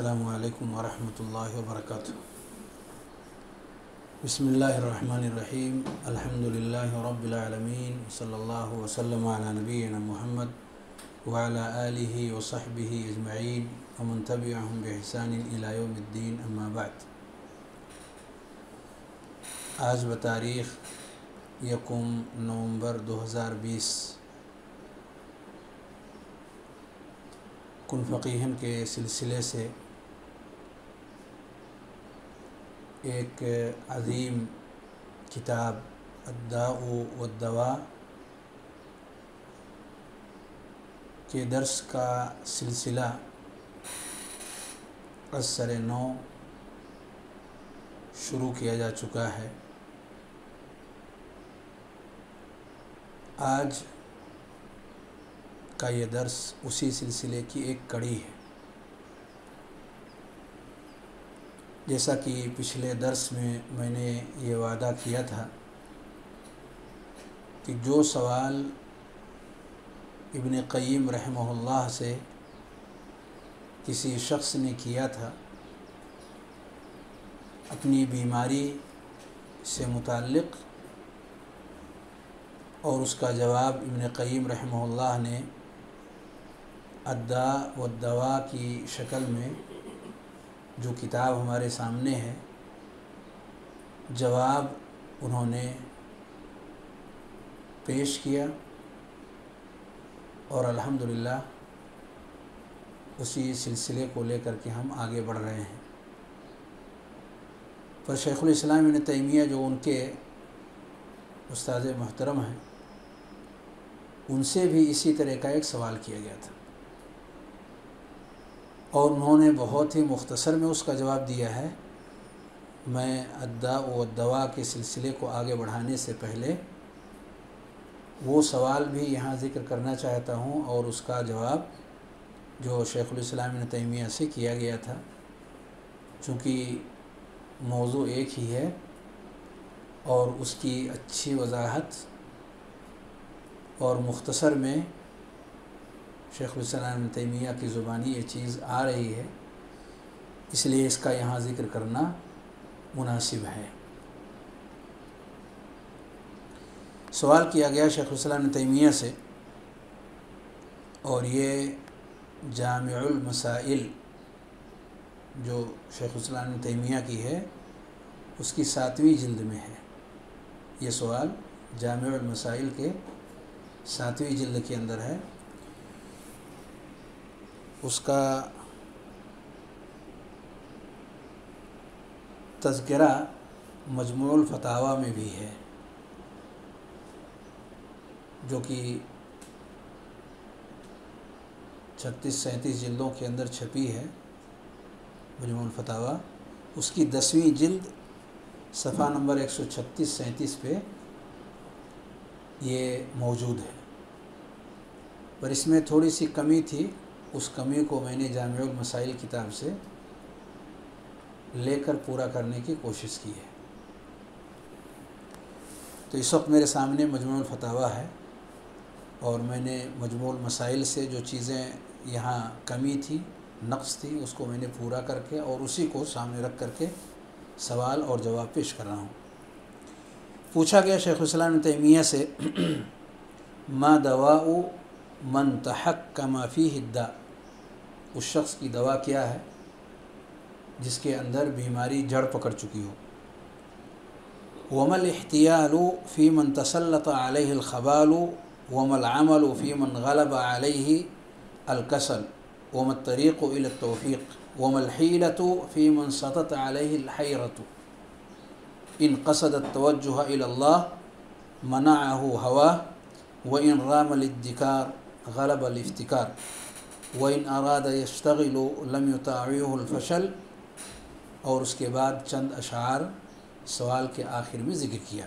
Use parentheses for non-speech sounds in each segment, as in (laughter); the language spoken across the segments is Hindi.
अल्लाम वरहमतुल्लाहि वबरकातुह बसमीम अल्हम्दुलिल्लाहि रब्बिल आलमीन सल्लल्लाहु वसल्लम अला नबीना मुहम्मद व अला आलिहि व सहबिहि अजमईन व मन तबिअहुम बिइहसान इला यौमिद्दीन अम्मा बाद आज बतारीख़ यकुम नवंबर 2020 कुन फ़कीहन के सिलसिले से एक अज़ीम किताब, अद्दाउ वद्दवा के दर्स का सिलसिला, असर नौ, शुरू किया जा चुका है। आज का ये दर्स उसी सिलसिले की एक कड़ी है। जैसा कि पिछले दर्स में मैंने ये वादा किया था कि जो सवाल इब्न क़य्यिम रहमहुल्लाह से किसी शख्स ने किया था, अपनी बीमारी से मुतल्लिक़, और उसका जवाब इब्न क़य्यिम रहमहुल्लाह ने अद्दा व दवा की शक्ल में जो किताब हमारे सामने है, जवाब उन्होंने पेश किया और अल्हम्दुलिल्लाह उसी सिलसिले को लेकर के हम आगे बढ़ रहे हैं। पर शेख़ुल इस्लाम इब्न तैमिया जो उनके उस्ताद मोहतरम हैं, उनसे भी इसी तरह का एक सवाल किया गया था। और उन्होंने बहुत ही मुख्तसर में उसका जवाब दिया है। मैं अद्दा व दवा के सिलसिले को आगे बढ़ाने से पहले वो सवाल भी यहाँ ज़िक्र करना चाहता हूँ और उसका जवाब जो शेख़ुलस्लाम तैमिया से किया गया था, चूँकि मौजू एक ही है और उसकी अच्छी वजाहत और मुख्तसर में शेख़ुलस्लाम तैमिया की ज़ुबानी ये चीज़ आ रही है। इसलिए इसका यहाँ ज़िक्र करना मुनासिब है। सवाल किया गया शेख शेख़ुलस्लाम तैमिया से, और ये जामसाइल मसाइल जो शेख़ुलस्लाम तैमिया की है, उसकी सातवीं जिल्द में है। ये सवाल जामिउल मसाइल के सातवीं जिल्द के अंदर है। उसका तस्करा मजमूल फतावा में भी है, जो कि छत्तीस सैंतीस जिल्दों के अंदर छपी है मजमूल फतावा। उसकी दसवीं जिल्द सफ़ा नंबर एक सौ छत्तीस सैंतीस पे ये मौजूद है। पर इसमें थोड़ी सी कमी थी उस कमी को मैंने जामिउल मसाइल किताब से लेकर पूरा करने की कोशिश की है। तो इस वक्त मेरे सामने मजमूल फतावा है और मैंने मजमूल मसाइल से जो चीज़ें यहाँ कमी थी नक्स थी, उसको मैंने पूरा करके और उसी को सामने रख करके सवाल और जवाब पेश कर रहा हूँ। पूछा गया शेख शेख़ुलस्लाम तैमिया से, (clears throat) मा दवा मन तहक का माफ़ी हिद्दा उस शख्स की दवा क्या है, जिसके अंदर बीमारी जड़ पकड़ चुकी हो? वमल एहतियाल फ़ी मन तसलत अलखबाल, वमल अमल फ़ी मन गलब अलही अलकसल वम तरीक़ तोफ़ी वमल हीलत फ़ी मन सतत अलहरत। इन कसद तवज्जुह अल्लाह मनाह हवा, व इन रामलिद्दिकार गलब अलिफ्तिकार व इन अराद यश्तगिल और उसके बाद चंद अशार सवाल के आखिर में ज़िक्र किया।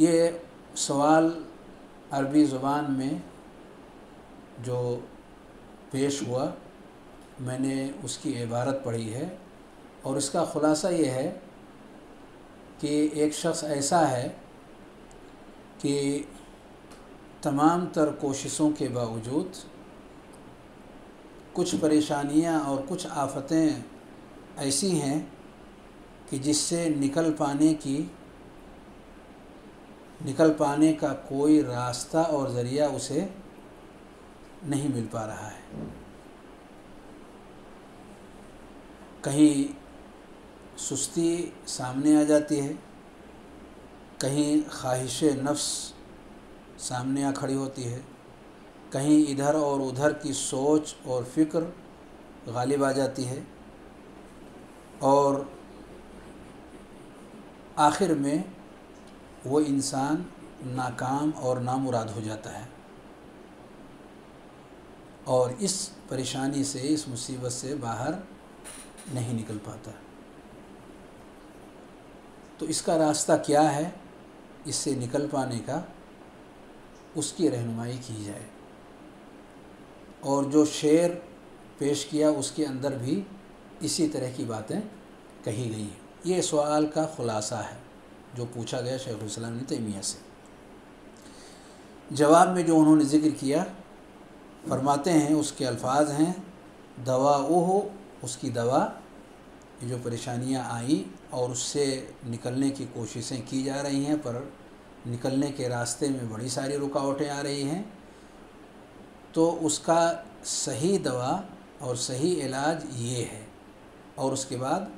ये सवाल अरबी ज़ुबान में जो पेश हुआ, मैंने उसकी इबारत पढ़ी है, और इसका ख़ुलासा ये है कि एक शख्स ऐसा है कि तमाम तर कोशिशों के बावजूद कुछ परेशानियाँ और कुछ आफतें ऐसी हैं कि जिससे निकल पाने की, निकल पाने का कोई रास्ता और ज़रिया उसे नहीं मिल पा रहा है। कहीं सुस्ती सामने आ जाती है, कहीं ख्वाहिश नफ्स सामने आ खड़ी होती है। कहीं इधर और उधर की सोच और फ़िक्र गालिब आ जाती है और आखिर में वो इंसान नाकाम और नामुराद हो जाता है। और इस परेशानी से, इस मुसीबत से बाहर नहीं निकल पाता। तो इसका रास्ता क्या है? इससे निकल पाने का उसकी रहनुमाई की जाए। और जो शेर पेश किया, उसके अंदर भी इसी तरह की बातें कही गई हैं। ये सवाल का ख़ुलासा है, जो पूछा गया शेख़ुलस्लाम ने तैमिया से। जवाब में जो उन्होंने ज़िक्र किया, फरमाते हैं, उसके अल्फाज हैं, दवा वो हो उसकी दवा, ये जो परेशानियाँ आई और उससे निकलने की कोशिशें की जा रही हैं, पर निकलने के रास्ते में बड़ी सारी रुकावटें आ रही हैं। तो उसका सही दवा और सही इलाज ये है। और उसके बाद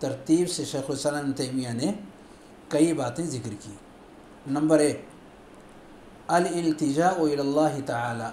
तरतीब से शेख तैमिया ने कई बातें ज़िक्र की। नंबर एक अल्तजा अल्लाह ताला।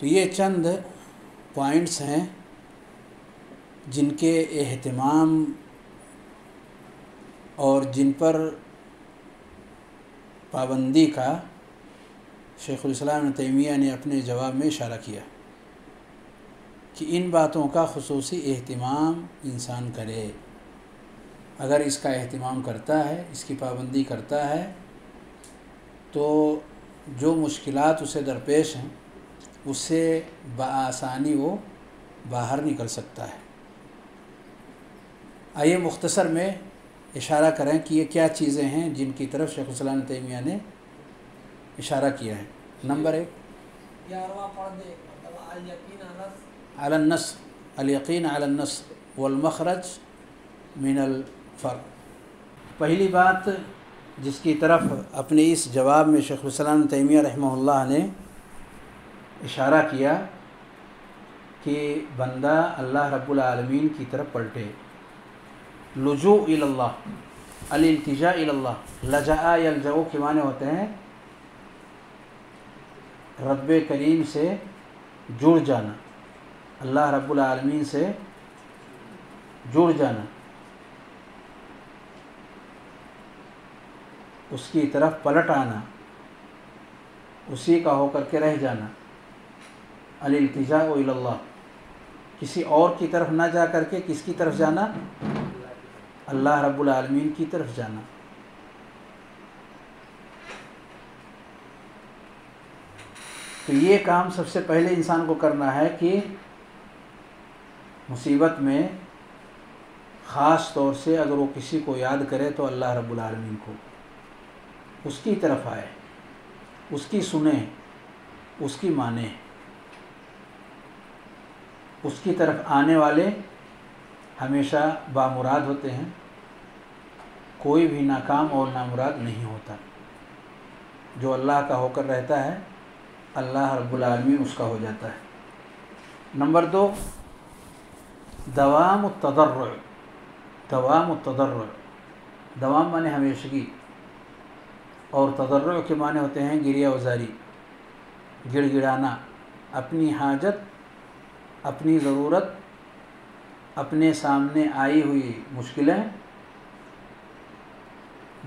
तो ये चंद पॉइंट्स हैं जिनके अहतमाम और जिन पर पाबंदी का शेख़ुलस्लाम तैमिया ने अपने जवाब में इशारा किया कि इन बातों का खसूस एहतमाम इंसान करे। अगर इसका अहतमाम करता है, इसकी पाबंदी करता है तो जो मुश्किलात उसे दरपेश हैं उससे बसानी वो बाहर निकल सकता है। आइए मुख्तसर में इशारा करें कि ये क्या चीज़ें हैं जिनकी तरफ़ शेख शेख़ुलस्लाम तैमिया ने इशारा किया है। नंबर एक। ग्यारहवा पढ़ दे अल यकीन अनस अलन्नस अलयकीन अलन्नस वलमखरज मिनल फ़र्क पहली बात जिसकी तरफ़ अपने इस जवाब में शेख शेख़ुलस्लाम तैमिया रहमहुल्लाह ने इशारा किया कि बंदा अल्लाह रब्बुल आलमीन की तरफ़ पलटे। लुजू इल्लाह अलिल्तिजा इल्लाह लजा यलजऊ के माने होते हैं रब करीम से जुड़ जाना, अल्लाह रब्बुल आलमीन से जुड़ जाना। उसकी तरफ़ पलट आना, उसी का होकर के रह जाना। अलिल्तिजा इल्लाह किसी और की तरफ़ ना जा करके किसकी तरफ़ जाना? अल्लाह रब्बुल आलमीन की तरफ़ जाना। तो ये काम सबसे पहले इंसान को करना है कि मुसीबत में ख़ास तौर से अगर वो किसी को याद करे तो अल्लाह रब्बुल आलमीन को। उसकी तरफ़ आए, उसकी सुने, उसकी माने। उसकी तरफ़ आने वाले हमेशा बामुराद होते हैं। कोई भी नाकाम और नामुराद नहीं होता। जो अल्लाह का होकर रहता है, अल्लाह रब्बुल आलमीन उसका हो जाता है। नंबर दो, दवाम तदर्र दवाम तदर्र दवाम माने हमेशगी। और तदर्र के माने होते हैं गिरिया वजारी गिड़गिड़ाना। अपनी हाजत अपनी ज़रूरत अपने सामने आई हुई मुश्किलें,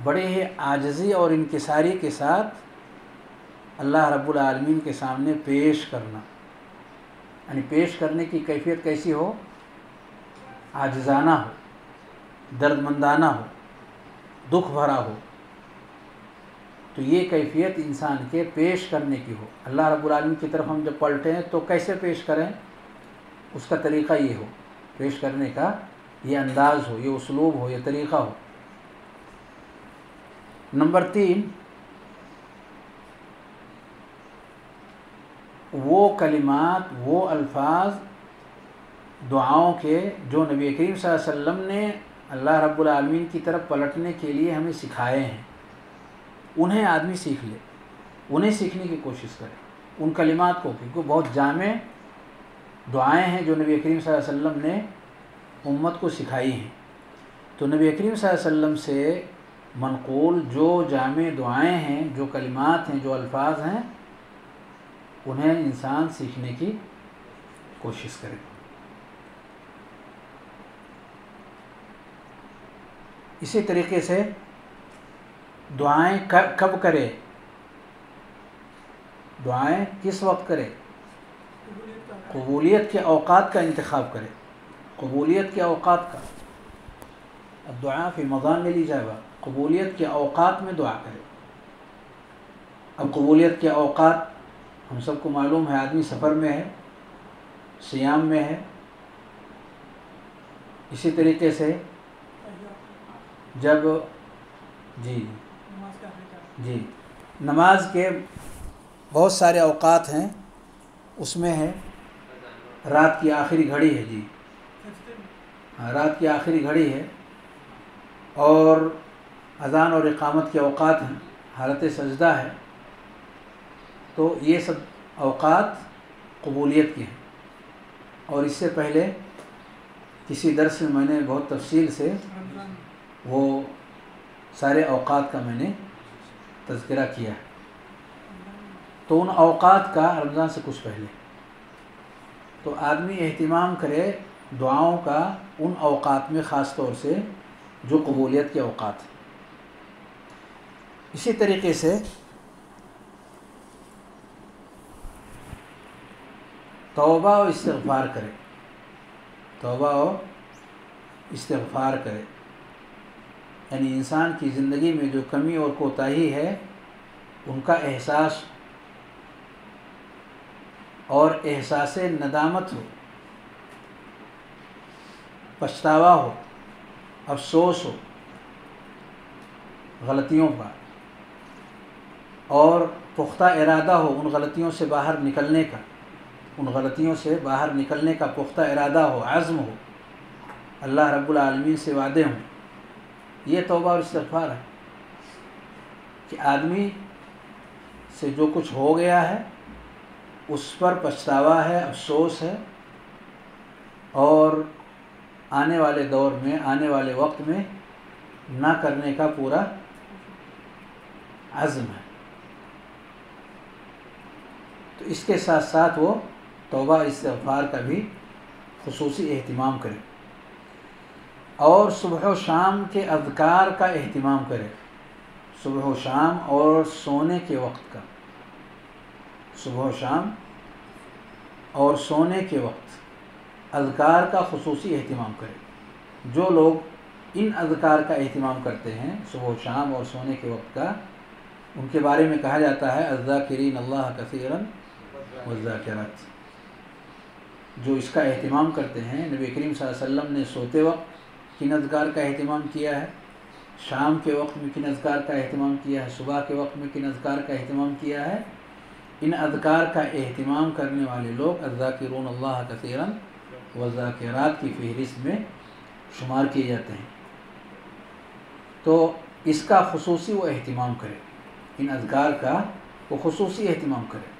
बड़े ही आजजी और इनकिसारी के साथ अल्लाह रब्बुल आलमीन के सामने पेश करना। यानी पेश करने की कैफियत कैसी हो? आजजाना हो, दर्दमंदाना हो, दुख भरा हो। तो ये कैफियत इंसान के पेश करने की हो। अल्लाह रब्बुल आलमीन की तरफ़ हम जब पलटें तो कैसे पेश करें? उसका तरीक़ा ये हो, पेश करने का ये अंदाज़ हो, ये उसलूब हो, ये तरीक़ा हो। नंबर तीन, वो कलिमात, वो अल्फाज दुआओं के जो नबी करीम वसल्लम ने अल्लाह रब्बुल आलमीन की तरफ़ पलटने के लिए हमें सिखाए हैं, उन्हें आदमी सीख ले, उन्हें सीखने की कोशिश करे, उन कलिमात को, क्योंकि बहुत जामे दुआएँ हैं जो नबी करीम वसल्लम ने उम्मत को सिखाई हैं। तो नबी करीम वसल्लम से मनकूल जो जाम दुआएँ हैं, जो कलिमात हैं, जो अल्फाज हैं, उन्हें इंसान सीखने की कोशिश करे। इसी तरीके से दुआएँ कब करे? दुआएँ किस वक्त करे? कबूलियत के अवकात का इंतखब करे। कबूलियत के अवकात का। अब दुआ फिर मज़ान में ली जाएगा। कबूलियत के अवकात में दुआ करे। अब कबूलियत के अवकात हम सबको मालूम है, आदमी सफ़र में है, सियाम में है, इसी तरीके से जब जी जी, नमाज़ के बहुत सारे अवकात हैं, उसमें है। रात की आखिरी घड़ी है जी। हाँ रात की आखिरी घड़ी है और अजान और इकामत के अवकात हैं, हालत सजदा है। तो ये सब अवकात कबूलियत के हैं। और इससे पहले किसी दर्स में मैंने बहुत तफसील से वो सारे अवकात का मैंने तस्करा किया। है तो उन अवकात का रमज़ान से कुछ पहले। तो आदमी अहतमाम करे दुआओं का उन अवकात में, ख़ास तौर से, जो कबूलियत के अवकात हैं। इसी तरीके से तोबा और इस्तग़फ़ार करे। तोबा और इस्तग़फ़ार करे। यानी इंसान की ज़िंदगी में जो कमी और कोताही है, उनका एहसास और एहसास नदामत हो, पछतावा हो, अफसोस हो, गलतियों का, और पुख्ता इरादा हो उन गलतियों से बाहर निकलने का, उन गलतियों से बाहर निकलने का पुख्ता इरादा हो, आज़म हो, अल्लाह रब्बुल आलमीन से वादे हों। ये तौबा और इस्तग़फ़ार है कि आदमी से जो कुछ हो गया है उस पर पछतावा है, अफसोस है और आने वाले दौर में, आने वाले वक्त में ना करने का पूरा अज़्म है। तो इसके साथ साथ वो तौबा, इस्तग़फ़ार का भी खसूस अहतमाम करें और सुबह व शाम के अदकार का अहतमाम करें। सुबह शाम और सोने के वक्त का। सुबह शाम और सोने के वक्त अदकार का खसूसी अहतमाम करें। जो लोग इन अदकार का अहतमाम करते हैं, सुबह शाम और सोने के वक्त का, उनके बारे में कहा जाता है, अज़ाकिरीन अल्लाह कसीरन वज़ाकिरत जो इसका अहतमाम करते हैं, नबी करीम वसल्लम ने सोते वक्त किन अदकार का अहतमाम किया है? शाम के वक्त में किन अदकार का अहतमाम किया है? सुबह के वक्त में किन अदकार का अहतमाम किया है? इन अदकार का अहतमाम करने वाले लोग अज़ाकिरून अल्लाह कसीरन वज़ाकिरात की फहरिस्त में शुमार किए जाते हैं। तो इसका खसूसी वो अहतमाम करे, इन अदकार का वो खसूसी अहतमाम करें।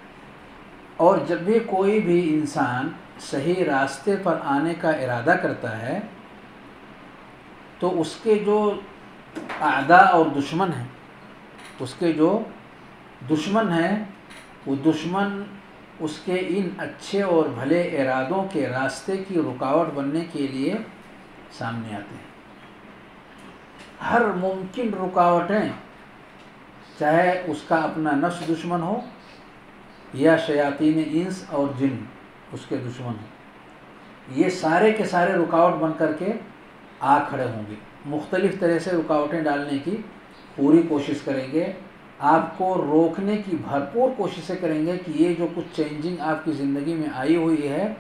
और जब भी कोई भी इंसान सही रास्ते पर आने का इरादा करता है तो उसके जो आदा और दुश्मन हैं, उसके जो दुश्मन हैं वो दुश्मन उसके इन अच्छे और भले इरादों के रास्ते की रुकावट बनने के लिए सामने आते हैं। हर मुमकिन रुकावटें, चाहे उसका अपना नफ्स दुश्मन हो, या शयातीन इंस और जिन उसके दुश्मन हो। ये सारे के सारे रुकावट बन करके आ खड़े होंगे। मुख्तलिफ़ तरह से रुकावटें डालने की पूरी कोशिश करेंगे। आपको रोकने की भरपूर कोशिशें करेंगे कि ये जो कुछ चेंजिंग आपकी ज़िंदगी में आई हुई है,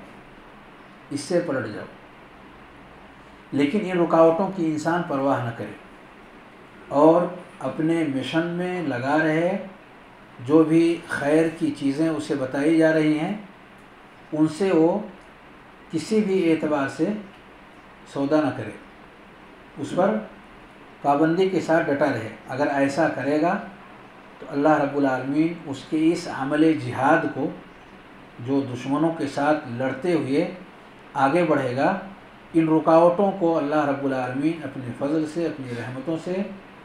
इससे पलट जाओ। लेकिन इन रुकावटों की इंसान परवाह न करे और अपने मिशन में लगा रहे जो भी खैर की चीज़ें उसे बताई जा रही हैं, उनसे वो किसी भी एतबार से सौदा न करे। उस पर पाबंदी के साथ डटा रहे। अगर ऐसा करेगा तो अल्लाह रब्बुल आलमीन उसके इस अमल जिहाद को, जो दुश्मनों के साथ लड़ते हुए आगे बढ़ेगा, इन रुकावटों को अल्लाह रब्बुल आलमीन अपने फजल से, अपनी रहमतों से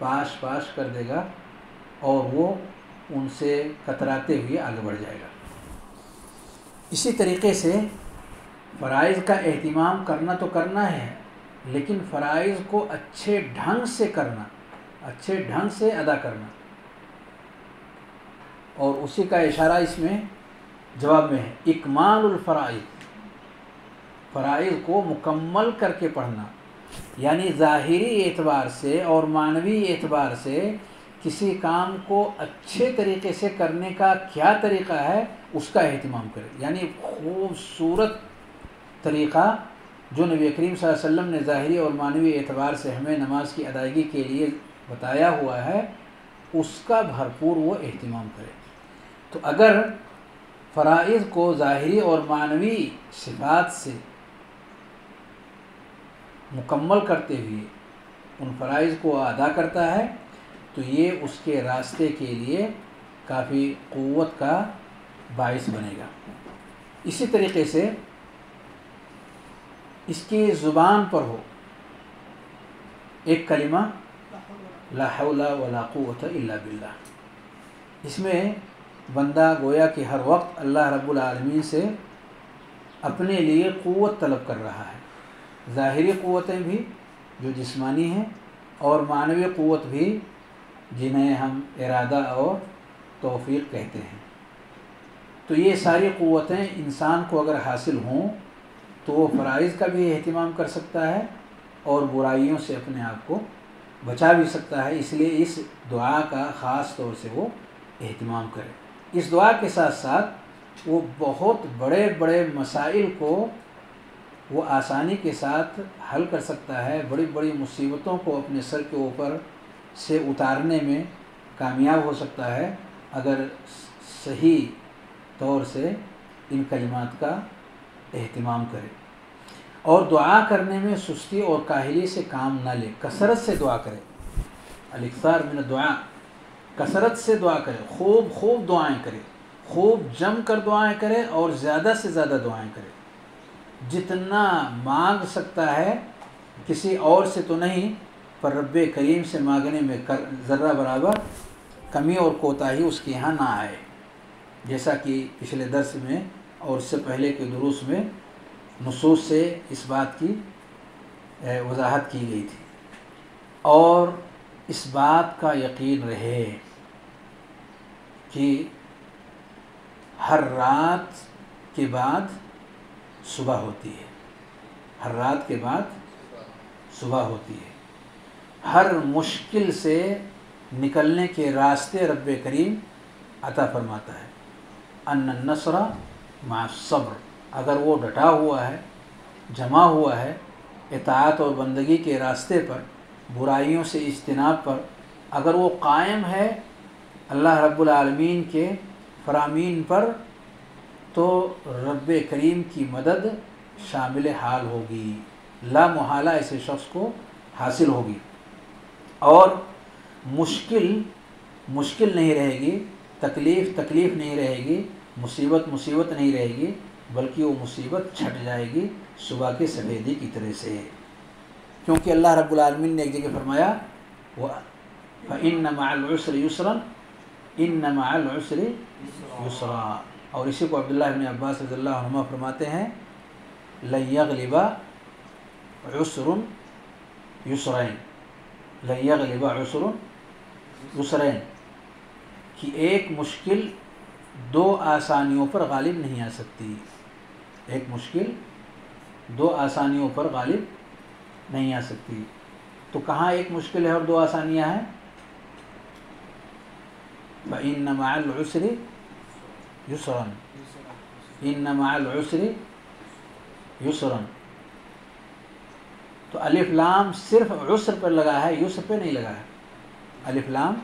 पाश पाश कर देगा और वो उनसे कतराते हुए आगे बढ़ जाएगा। इसी तरीके से फ़राइज़ का अहतमाम करना तो करना है, लेकिन फ़राइज़ को अच्छे ढंग से करना, अच्छे ढंग से अदा करना और उसी का इशारा इसमें जवाब में है इकमालफ़राइज़ फ़राइज़ को मुकम्मल करके पढ़ना, यानी ज़ाहरी एतबार से और मानवी एतबार से किसी काम को अच्छे तरीके से करने का क्या तरीक़ा है, उसका अहतमाम करें। यानी खूबसूरत तरीक़ा जो नबी करीम वसल्लम ने ज़ाहरी और मानवी एतबार से हमें नमाज़ की अदायगी के लिए बताया हुआ है, उसका भरपूर वो अहतमाम करे। तो अगर फ़राइज़ को ज़ाहरी और मानवी सिफात से मुकम्मल करते हुए उन फ़राइज़ को अदा करता है तो ये उसके रास्ते के लिए काफ़ी क़वत का बायस बनेगा। इसी तरीके से इसकी ज़ुबान पर हो, एक कलिमा, ला वला बिल्लाह। इसमें बंदा गोया कि हर वक्त अल्लाह रब्बुल आलमीन से अपने लिए क़ुव्वत तलब कर रहा है। ज़ाहिरी क़ुव्वतें भी जो जिस्मानी हैं और मानवी क़ुव्वत भी जिन्हें हम इरादा और तौफीक कहते हैं। तो ये सारी क़ुव्वतें इंसान को अगर हासिल हों तो वो फ़राइज़ का भी अहतमाम कर सकता है और बुराइयों से अपने आप को बचा भी सकता है। इसलिए इस दुआ का ख़ास तौर से वो अहतमाम करे। इस दुआ के साथ साथ वो बहुत बड़े बड़े मसाइल को वो आसानी के साथ हल कर सकता है बड़ी बड़ी मुसीबतों को अपने सर के ऊपर से उतारने में कामयाब हो सकता है, अगर सही तौर से इन कलिमात का अहतमाम करे। और दुआ करने में सुस्ती और काहली से काम ना ले, कसरत से दुआ करे। अलिकसार मिन दुआ। कसरत से दुआ करे, खूब खूब दुआएँ करें, खूब जम कर दुआएँ करे और ज़्यादा से ज़्यादा दुआएँ करें। जितना मांग सकता है, किसी और से तो नहीं, पर रब करीम से मांगने में कर, ज़र्रा बराबर कमी और कोताही उसके यहाँ ना आए। जैसा कि पिछले दर्स में और इससे पहले के दुरुस में नसूस से इस बात की वजाहत की गई थी। और इस बात का यकीन रहे। कि हर रात के बाद सुबह होती है। हर रात के बाद सुबह होती है। हर मुश्किल से निकलने के रास्ते रब करीम अता फरमाता है। अन्न नसरा मा सब्र। अगर वो डटा हुआ है, जमा हुआ है इतात और बंदगी के रास्ते पर, बुराइयों से इज्तनाब पर, अगर वो कायम है अल्लाह रब्बुल के फरामीन पर तो रब करीम की मदद शामिल हाल होगी। ला मुहाला ऐसे शख्स को हासिल होगी। और मुश्किल मुश्किल नहीं रहेगी, तकलीफ़ तकलीफ़ नहीं रहेगी, मुसीबत मुसीबत नहीं रहेगी, बल्कि वो मुसीबत छट जाएगी सुबह के सफ़ेदी की तरह से। क्योंकि अल्लाह रब्बुल ने एक जगह फरमाया वह इन नमासर युसरन इन नमासर युसरा। और इसी को अब्दुल्लाह इब्न अब्बास रज़ल्लाहुमा फरमाते हैं लयगलिबा उसरुन युसरैन। लयगलिबा उसरुन युसरैन। कि एक मुश्किल दो आसानियों पर गालिब नहीं आ सकती। एक मुश्किल दो आसानियों पर गालिब नहीं आ सकती। तो कहाँ एक मुश्किल है और दो आसानियाँ हैं? इन नमासरी युसरन इन नमासरी युसरन तो अलिफ लाम सिर्फ़ उसर पर लगा है युसर पे नहीं लगा है अलिफ लाम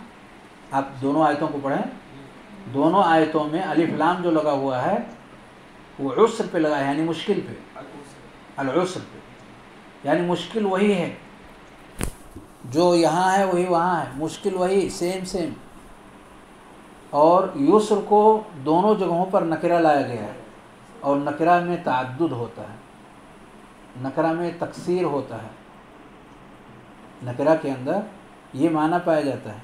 आप दोनों आयतों को पढ़ें दोनों आयतों में अलिफ लाम जो लगा हुआ है वो उसर पे लगा है यानी मुश्किल पे अलउसर पे यानी मुश्किल वही है जो यहाँ है वही वहाँ है मुश्किल वही सेम सेम और युसर को दोनों जगहों पर नकरा लाया गया है और नकरा में तद्दुद होता है। नकरा में तकसीर होता है। नकरा के अंदर ये माना पाया जाता है।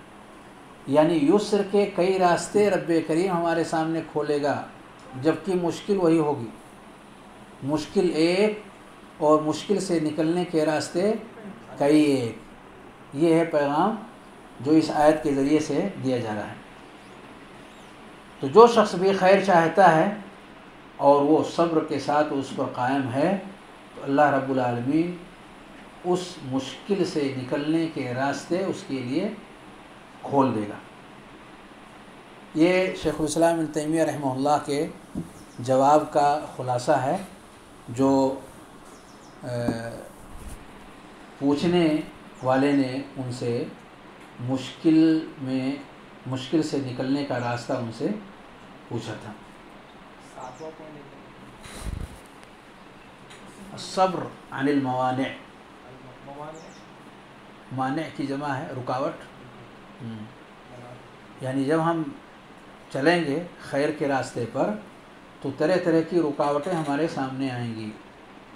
यानी युसर के कई रास्ते रब करीम हमारे सामने खोलेगा, जबकि मुश्किल वही होगी। मुश्किल एक और मुश्किल से निकलने के रास्ते कई एक। ये है पैगाम जो इस आयत के ज़रिए से दिया जा रहा है। तो जो शख्स भी खैर चाहता है और वो सब्र के साथ उस पर कायम है तो अल्लाह रब्बुल आलमीन उस मुश्किल से निकलने के रास्ते उसके लिए खोल देगा। ये शेख़ुलस्लाम तैमिया रहमल्ला के जवाब का ख़ुलासा है, जो पूछने वाले ने उनसे मुश्किल में, मुश्किल से निकलने का रास्ता उनसे पूछा था। सब्र अनिल मवाने। मवाने? माने की जमा है रुकावट। हम्म। यानी जब हम चलेंगे खैर के रास्ते पर तो तरह तरह की रुकावटें हमारे सामने आएँगी।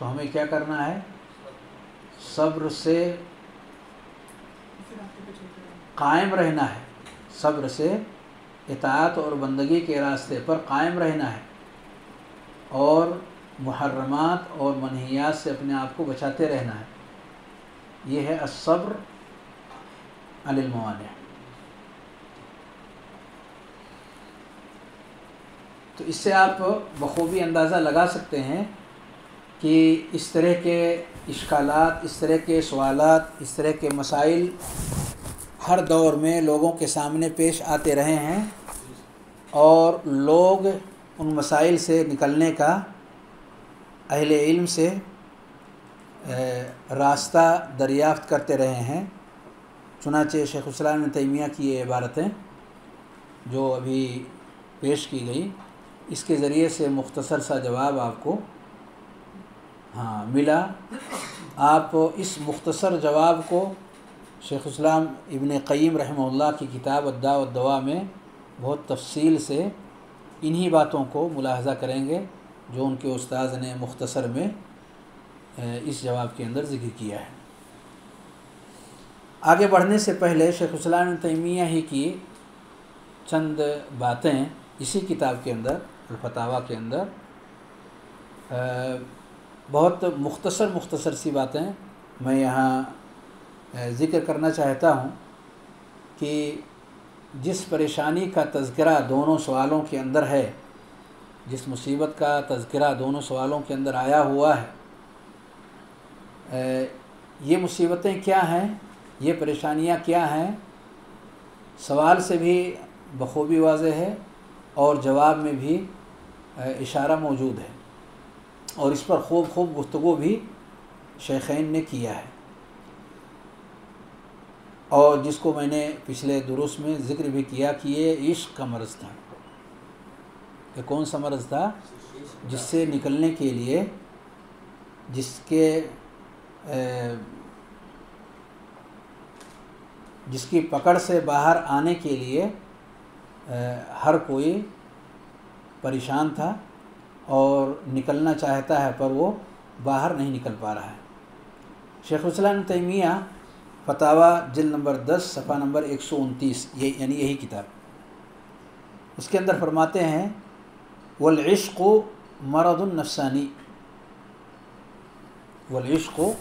तो हमें क्या करना है? सब्र से कायम रहना है। सब्र से इतात और बंदगी के रास्ते पर कायम रहना है और मुहर्रमात और मनहियात से अपने आप को बचाते रहना है। ये है असब्र अनिलमवान तो इससे आप बखूबी अंदाज़ा लगा सकते हैं कि इस तरह के इश्कालात, इस तरह के सवालात, इस तरह के मसाइल हर दौर में लोगों के सामने पेश आते रहे हैं और लोग उन मसाइल से निकलने का अहल इल्म से रास्ता दरियाफ्त करते रहे हैं। चुनाचे शेख ने तैमिया की ये इबारतें जो अभी पेश की गई, इसके ज़रिए से मुख्तसर सा जवाब आपको हाँ मिला। आप इस मुख्तसर जवाब को शेख इस्लाम इबन क़ीम रहमल्ला की किताब अद्दा दवा में बहुत तफसील से इन्हीं बातों को मुलाहजा करेंगे, जो उनके उस्ताद ने मुख्तसर में इस जवाब के अंदर ज़िक्र किया है। आगे बढ़ने से पहले शेख इस्लाम तैमिया ही की चंद बातें इसी किताब के अंदर फतावा के अंदर बहुत मुख्तसर मुख्तसर सी बातें मैं यहाँ ज़िक्र करना चाहता हूँ कि जिस परेशानी का तस्करा दोनों सवालों के अंदर है, जिस मुसीबत का तस्करा दोनों सवालों के अंदर आया हुआ है ये मुसीबतें क्या हैं, ये परेशानियाँ क्या हैं, सवाल से भी बखूबी वाज है और जवाब में भी इशारा मौजूद है। और इस पर खूब खूब गुफ्तु भी शेखैन ने किया है। और जिसको मैंने पिछले दुरुस्त में ज़िक्र भी किया कि ये इश्क का मर्ज़ था। ये कौन सा मर्ज़ था? जिससे निकलने के लिए, जिसके जिसकी पकड़ से बाहर आने के लिए हर कोई परेशान था और निकलना चाहता है पर वो बाहर नहीं निकल पा रहा है। शेख इस्लाम तैमिया फतावा, जिल नंबर दस, सफ़ा नंबर एक सौ उनतीस, ये, यानी यही किताब। उसके अंदर फरमाते हैं वलइश्क मरदुलनफसानी वलइश्क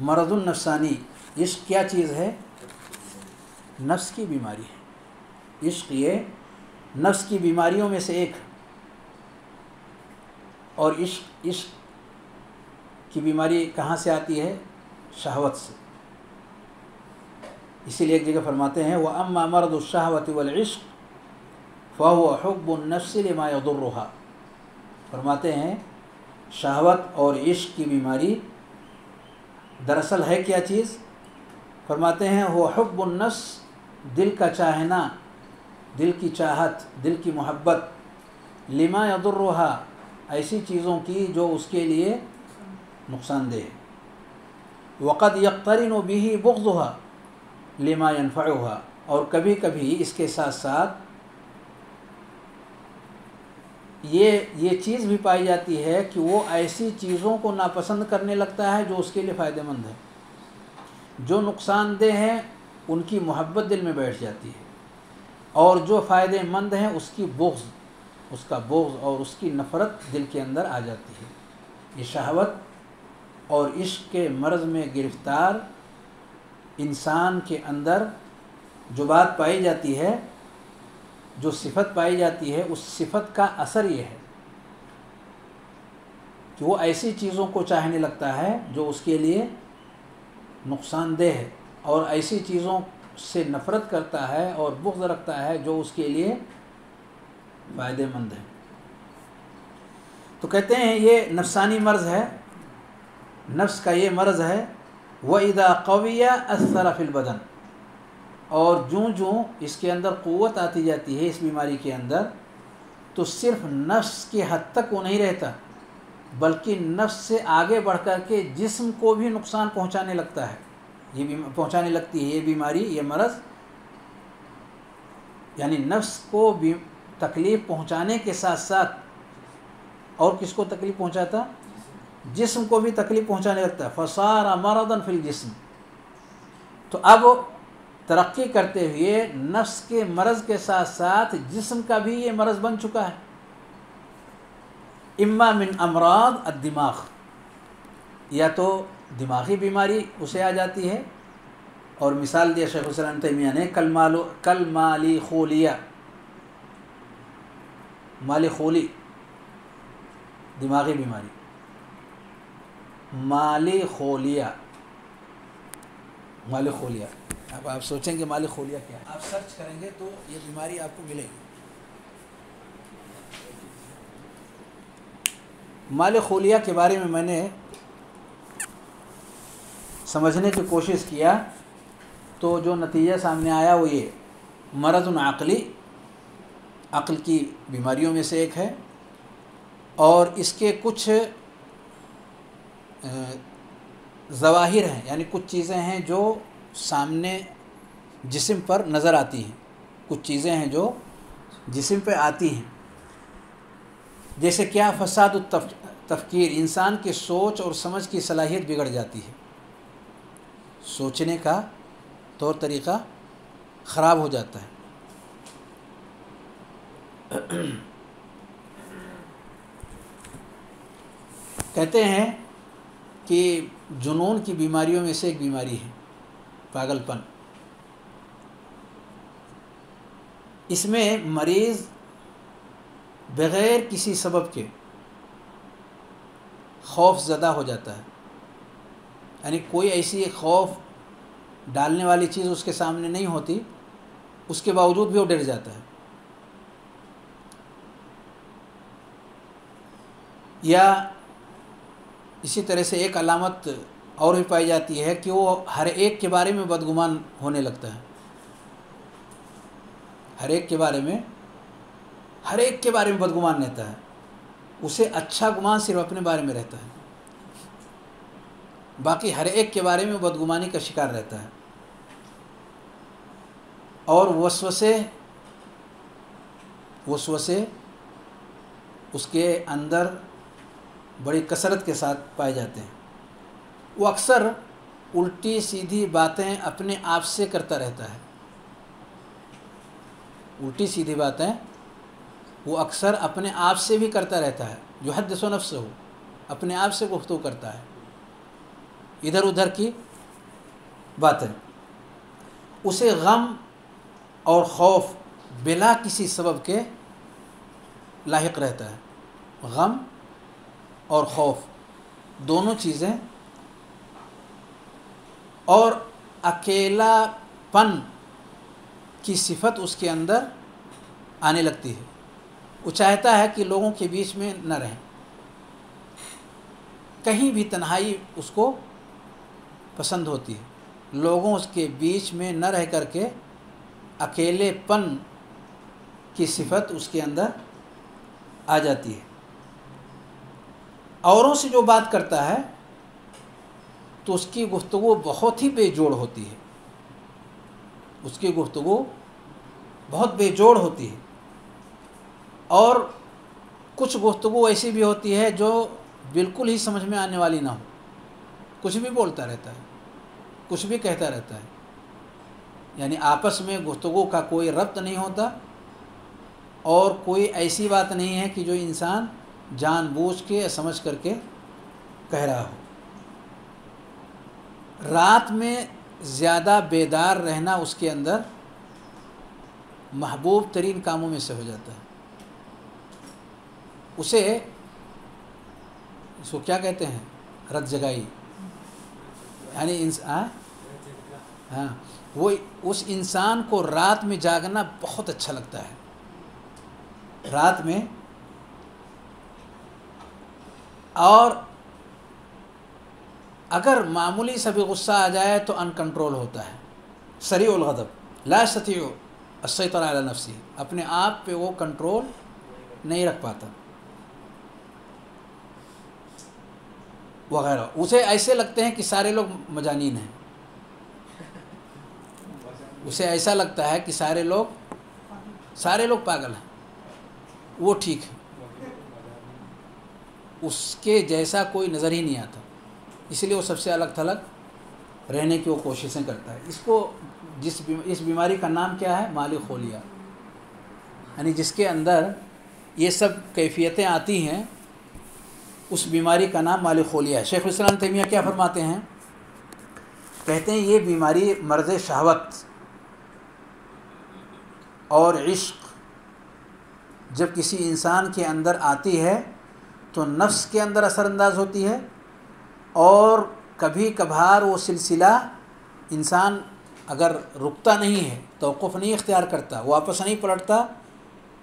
मरदुलनफसानी इश्क क्या चीज़ है? नफ्स की बीमारी है। इश्क ये नफ्स की बीमारियों में से एक। और इश्क इश्क की बीमारी कहाँ से आती है? शहवत से। इसीलिए एक जगह फरमाते हैं वह अम्मा मरद शहवत वलइश्क फ़ाह हब्बनफ़सिलमा यदुर्रहा. फरमाते हैं, शहवत और इश्क की बीमारी दरअसल है क्या चीज़? फरमाते हैं वो हब्बनस दिल का चाहना, दिल की चाहत, दिल की मोहब्बत लिमा यदुर्रहा, ऐसी चीज़ों की जो उसके लिए नुकसानदेह वक़द यकतरिन बिही बुग़्ज़हा लिमा यनफ़ा और कभी कभी इसके साथ साथ ये ये चीज़ भी पाई जाती है कि वो ऐसी चीज़ों को नापसंद करने लगता है जो उसके लिए फ़ायदेमंद है। जो नुकसानदेह हैं, उनकी मोहब्बत दिल में बैठ जाती है। और जो फ़ायदेमंद हैं, उसकी बोझ उसका बोझ और उसकी नफ़रत दिल के अंदर आ जाती है। ये शहावत और इश्क के मर्ज़ में गिरफ़्तार इंसान के अंदर जो बात पाई जाती है, जो सिफत पाई जाती है, उस सिफत का असर ये है कि वो ऐसी चीज़ों को चाहने लगता है जो उसके लिए नुकसानदेह है और ऐसी चीज़ों से नफ़रत करता है और बुग्ज़ रखता है जो उसके लिए फ़ायदेमंद है। तो कहते हैं ये नफसानी मर्ज़ है, नफ्स का ये मर्ज़ है व इदा कविया असरफिल बदन। और जूँ जूँ इसके अंदर क़वत आती जाती है, इस बीमारी के अंदर तो सिर्फ़ नफ्स के हद तक वो नहीं रहता, बल्कि नफ्स से आगे बढ़ कर के जिस्म को भी नुकसान पहुँचाने लगता है। ये पहुँचाने लगती है ये बीमारी, ये मरज़। यानी नफ्स को भी तकलीफ़ पहुँचाने के साथ साथ और किसको तकलीफ़ पहुंचाता? जिस्म को भी तकलीफ़ पहुँचाने लगता है। फसारा मरदन फिल जिस्म। तो अब तरक्की करते हुए नफ्स के मरज़ के साथ साथ जिस्म का भी ये मरज़ बन चुका है। इम्मा मिन अमराद दिमाग या तो दिमागी बीमारी, उसे आ जाती है। और मिसाल दिया शेख हुसैन तैमिया ने, कल मालो, कल माली खोलिया। माली खोली। दिमागी बीमारी। माली खोलिया। माली खोलिया। अब आप सोचेंगे माली खोलिया क्या आप सर्च करेंगे तो ये बीमारी आपको मिलेगी। माल खोलिया के बारे में मैंने समझने की कोशिश किया। तो जो नतीजा सामने आया वो ये मरद अक़ली। अक्ल की बीमारियों में से एक है। और इसके कुछ जवाहिर हैं यानी कुछ चीज़ें हैं जो सामने जिस्म पर नज़र आती हैं। कुछ चीज़ें हैं जो जिस्म पर आती हैं। जैसे क्या फसाद तफ, तफकीर इंसान की सोच और समझ की सलाहियत बिगड़ जाती है। सोचने का तौर तरीक़ा ख़राब हो जाता है। (clears throat) कहते हैं कि जुनून की बीमारियों में से एक बीमारी है, पागलपन। इसमें मरीज़ बग़ैर किसी सबब के खौफ ज़दा हो जाता है। यानी कोई ऐसी खौफ डालने वाली चीज़ उसके सामने नहीं होती, उसके बावजूद भी वो डर जाता है। या इसी तरह से एक अलामत और भी पाई जाती है कि वो हर एक के बारे में बदगुमान होने लगता है। हर एक के बारे में, हर एक के बारे में बदगुमान रहता है। उसे अच्छा गुमान सिर्फ़ अपने बारे में रहता है। बाकी हर एक के बारे में बदगुमानी का शिकार रहता है। और वसवसे वसवसे उसके अंदर बड़ी कसरत के साथ पाए जाते हैं। वो अक्सर उल्टी सीधी बातें अपने आप से करता रहता है। उल्टी सीधी बातें वो अक्सर अपने आप से भी करता रहता है। जो हद सो नफ्स हो, अपने आप से गुफ्तु करता है। इधर उधर की बातें। उसे गम और खौफ बिला किसी सबब के लाक रहता है। गम और खौफ, दोनों चीज़ें। और अकेलापन की सिफत उसके अंदर आने लगती है। वो चाहता है कि लोगों के बीच में न रहें। कहीं भी तन्हाई उसको पसंद होती है। लोगों के बीच में न रह करके अकेलेपन की सिफत उसके अंदर आ जाती है। औरों से जो बात करता है तो उसकी गुफ्तु बहुत ही बेजोड़ होती है। उसकी गुफ्तु बहुत बेजोड़ होती है। और कुछ गुफ्तु ऐसी भी होती है जो बिल्कुल ही समझ में आने वाली ना हो। कुछ भी बोलता रहता है, कुछ भी कहता रहता है। यानी आपस में गुफ्तु का कोई रब्त नहीं होता और कोई ऐसी बात नहीं है कि जो इंसान जानबूझ के या समझ करके कह रहा हो। रात में ज़्यादा बेदार रहना उसके अंदर महबूब तरीन कामों में से हो जाता है। उसे इसको क्या कहते हैं? रत जगाई। यानी इंसान हाँ। वो उस इंसान को रात में जागना बहुत अच्छा लगता है। रात में और अगर मामूली सभी गुस्सा आ जाए तो अनकंट्रोल होता है। सरी उलगदब ला सतियो असैतर नफसी। अपने आप पे वो कंट्रोल नहीं रख पाता। वगैरह। उसे ऐसे लगते हैं कि सारे लोग मजानीन हैं। उसे ऐसा लगता है कि सारे लोग सारे लोग पागल हैं। वो ठीक है। उसके जैसा कोई नज़र ही नहीं आता। इसलिए वो सबसे अलग थलग रहने की वो कोशिशें करता है। इसको जिस इस बीमारी का नाम क्या है? माली खोलिया यानी जिसके अंदर ये सब कैफियतें आती हैं, उस बीमारी का नाम मालिकोलिया है। शेख इस्लाम तैमिया क्या फरमाते हैं? कहते हैं, ये बीमारी मर्ज़ शहवत और इश्क जब किसी इंसान के अंदर आती है तो नफ्स के अंदर असरानंदाज होती है और कभी कभार वो सिलसिला इंसान अगर रुकता नहीं है तोक़ुफ़ नहीं इख्तियार करता, वापस नहीं पलटता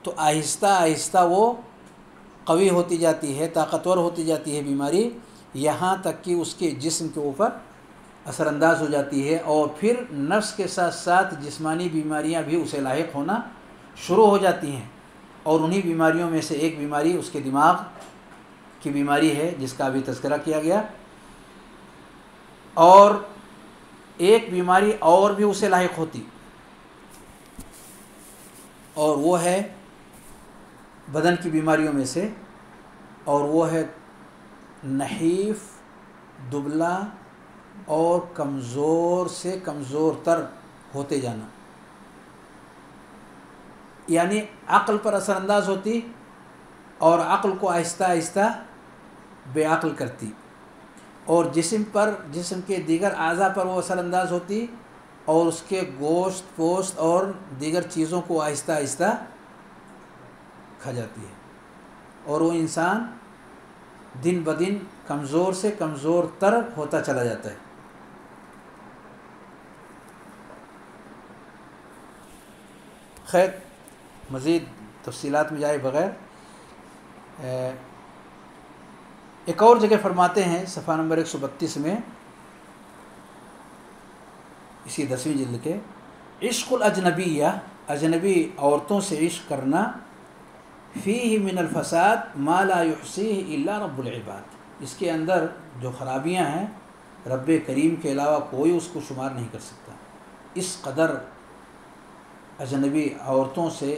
तो आहिस्ता आहिस्ता वो कवी होती जाती है, ताकतवर होती जाती है बीमारी, यहाँ तक कि उसके जिस्म के ऊपर असरानंदाज हो जाती है और फिर नफ्स के साथ साथ जिस्मानी बीमारियाँ भी उसे लायक होना शुरू हो जाती हैं और उन्हीं बीमारियों में से एक बीमारी उसके दिमाग की बीमारी है, जिसका अभी तस्करा किया गया। और एक बीमारी और भी उसे लायक होती। और वो है बदन की बीमारियों में से, और वो है नहीफ, दुबला, और कमज़ोर से कमज़ोर तर होते जाना। यानी अक्ल पर असरानंदाज होती, और अक्ल को आहिस्ता आहिस्ता बेअक्ल करती। और जिसम पर, जिसम के दीगर अज़ा पर वो असरानंदाज होती और उसके गोश्त पोस्त और दीगर चीज़ों को आहिस्ता आहिस्ता खा जाती है। और वो इंसान दिन ब दिन कमज़ोर से कमज़ोर तर होता चला जाता है। खैर, मज़ीद तफसीलात में जाए बग़ैर एक और जगह फरमाते हैं, सफ़ा नंबर एक सौ बत्तीस में, इसी दसवीं जिल्द के, इश्कुल अजनबी या अजनबी औरतों से इश्क करना फ़ी ही मिनल फसाद माला युसी अल्ला इसके अंदर जो ख़राबियाँ हैं रब करीम के अलावा कोई उसको शुमार नहीं कर सकता। इस कदर अजनबी औरतों से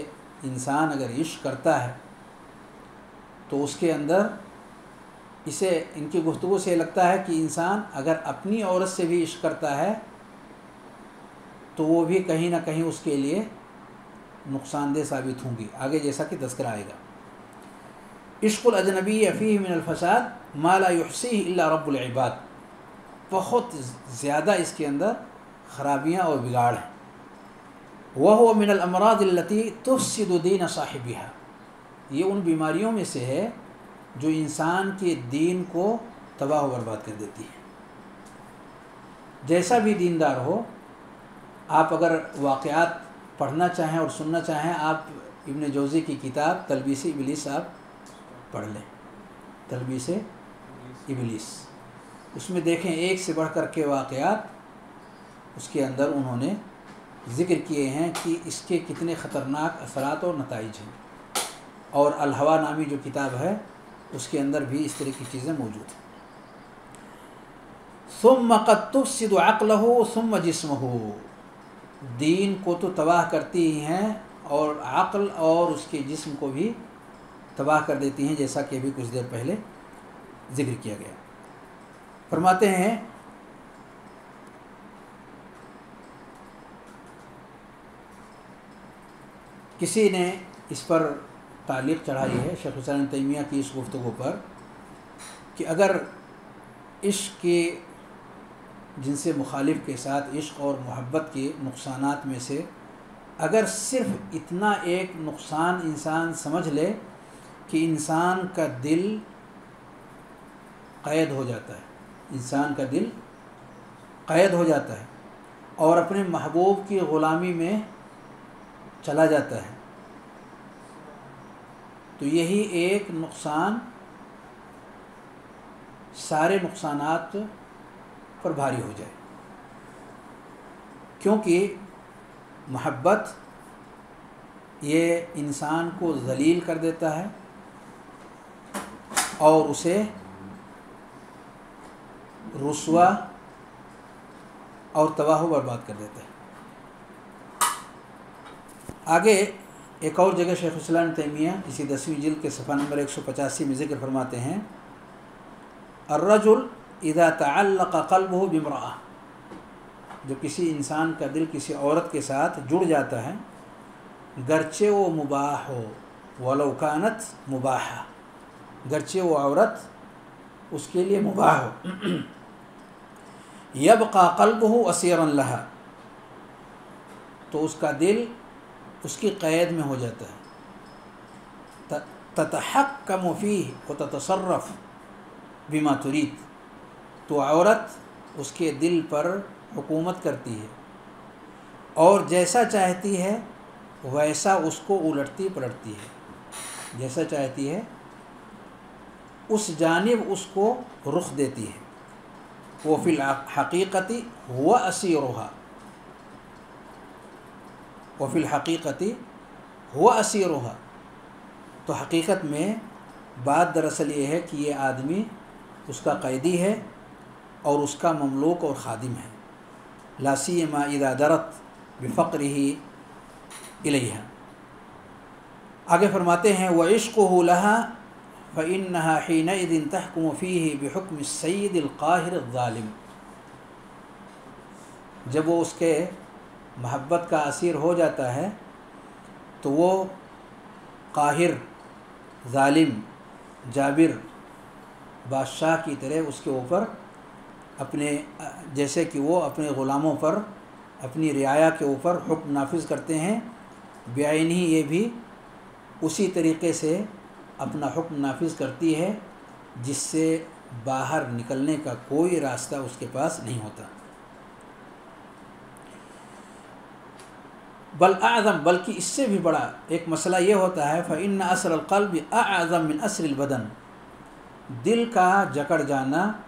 इंसान अगर इश्क करता है तो उसके अंदर इसे, इनकी गुफ्तु से लगता है कि इंसान अगर अपनी औरत से भी इश्क करता है तो वो भी कहीं ना कहीं उसके लिए नुकसानदेह साबित होंगी। आगे जैसा कि तस्करा आएगा। इश्कुल अजनबी अफ़ी मिनलफसाद माला युसी रब्बुलबाद बहुत ज़्यादा इसके अंदर ख़राबियाँ और बिगाड़ हैं। वह मिनल अमरादलती तुफसिदीन साहिबिहा। ये उन बीमारियों में से है जो इंसान के दीन को तबाह बर्बाद कर देती है। जैसा भी दीनदार हो, आप अगर वाक़ात पढ़ना चाहें और सुनना चाहें, आप इबन जोज़ी की किताब तलबीस इबलीस आप पढ़ लें। तलबीस इबलीस। उसमें देखें, एक से बढ़ कर के वाक़ात उसके अंदर उन्होंने ज़िक्र किए हैं कि इसके कितने ख़तरनाक असरात और नतज हैं। और अलहवा नामी जो किताब है उसके अंदर भी इस तरह की चीज़ें मौजूद हैं। सुम मकतुफ़ अक़ल हो सुम जिसम हो दीन को तो तबाह करती ही हैं और अक़ल और उसके जिस्म को भी तबाह कर देती हैं, जैसा कि अभी कुछ देर पहले ज़िक्र किया गया। फरमाते हैं, किसी ने इस पर तालीक़ चढ़ाई है शेख हुसैन तैमिया की इस गुफ्तु पर कि अगर इश्क के जिनसे मुखालिफ के साथ इश्क और मोहब्बत के नुकसान में से अगर सिर्फ़ इतना एक नुकसान इंसान समझ ले कि इंसान का दिल कैद हो जाता है, इंसान का दिल कैद हो जाता है और अपने महबूब की ग़ुलामी में चला जाता है तो यही एक नुकसान, सारे नुकसान पर भारी हो जाए। क्योंकि मोहब्बत ये इंसान को जलील कर देता है और उसे रसुआ और तबाह बर्बाद कर देता है। आगे एक और जगह शेख इस्लाम तैमिया, इसी दसवीं जिल के सफ़ा नंबर एक सौ पचासी में ज़िक्र फरमाते हैं, अर्रजुल इदा कल्ब हो बिमरा जो किसी इंसान का दिल किसी औरत के साथ जुड़ जाता है, गरचे वो मुबाह हो वलौकानत मुबाह गरचे वो औरत उसके लिए मुबाह हो यब का कल्ब हो असीरन लहा तो उसका दिल उसकी क़ैद में हो जाता है। ततहक का मुफ़ी व ततसरफ़ बिमा तुरीत तो औरत उसके दिल पर हुकूमत करती है और जैसा चाहती है, वैसा उसको उलटती पलटती है। जैसा चाहती है, उस जानब उसको रुख देती है। वो फिल हकीकती हुआ असीरहा। वो फिल हकीकती हुआ असीरहा तो हकीकत में बात दरअसल ये है कि ये आदमी उसका कैदी है और उसका ममलूक और ख़ादिम है लासी मा इदा दरत बेफ़्र ही इलेहा आगे फरमाते हैं व इश्क लहा फ़िन हीन दिन तहकुम फ़ी बेहक्म सईदुल्क़ाहिर जब वो उसके महब्बत का असीर हो जाता है तो वो काहिर ालिम जाबिर, बादशाह की तरह उसके ऊपर अपने, जैसे कि वो अपने ग़ुलामों पर, अपनी रियाया के ऊपर हुक्म नाफिज करते हैं बेआन ही ये भी उसी तरीके से अपना हुक्म नाफिज करती है, जिससे बाहर निकलने का कोई रास्ता उसके पास नहीं होता। बल आज़म, बल्कि इससे भी बड़ा एक मसला ये होता है फ़िन असर क़ल्ब आज़म मिन असर बदन। दिल का जकड़ जाना,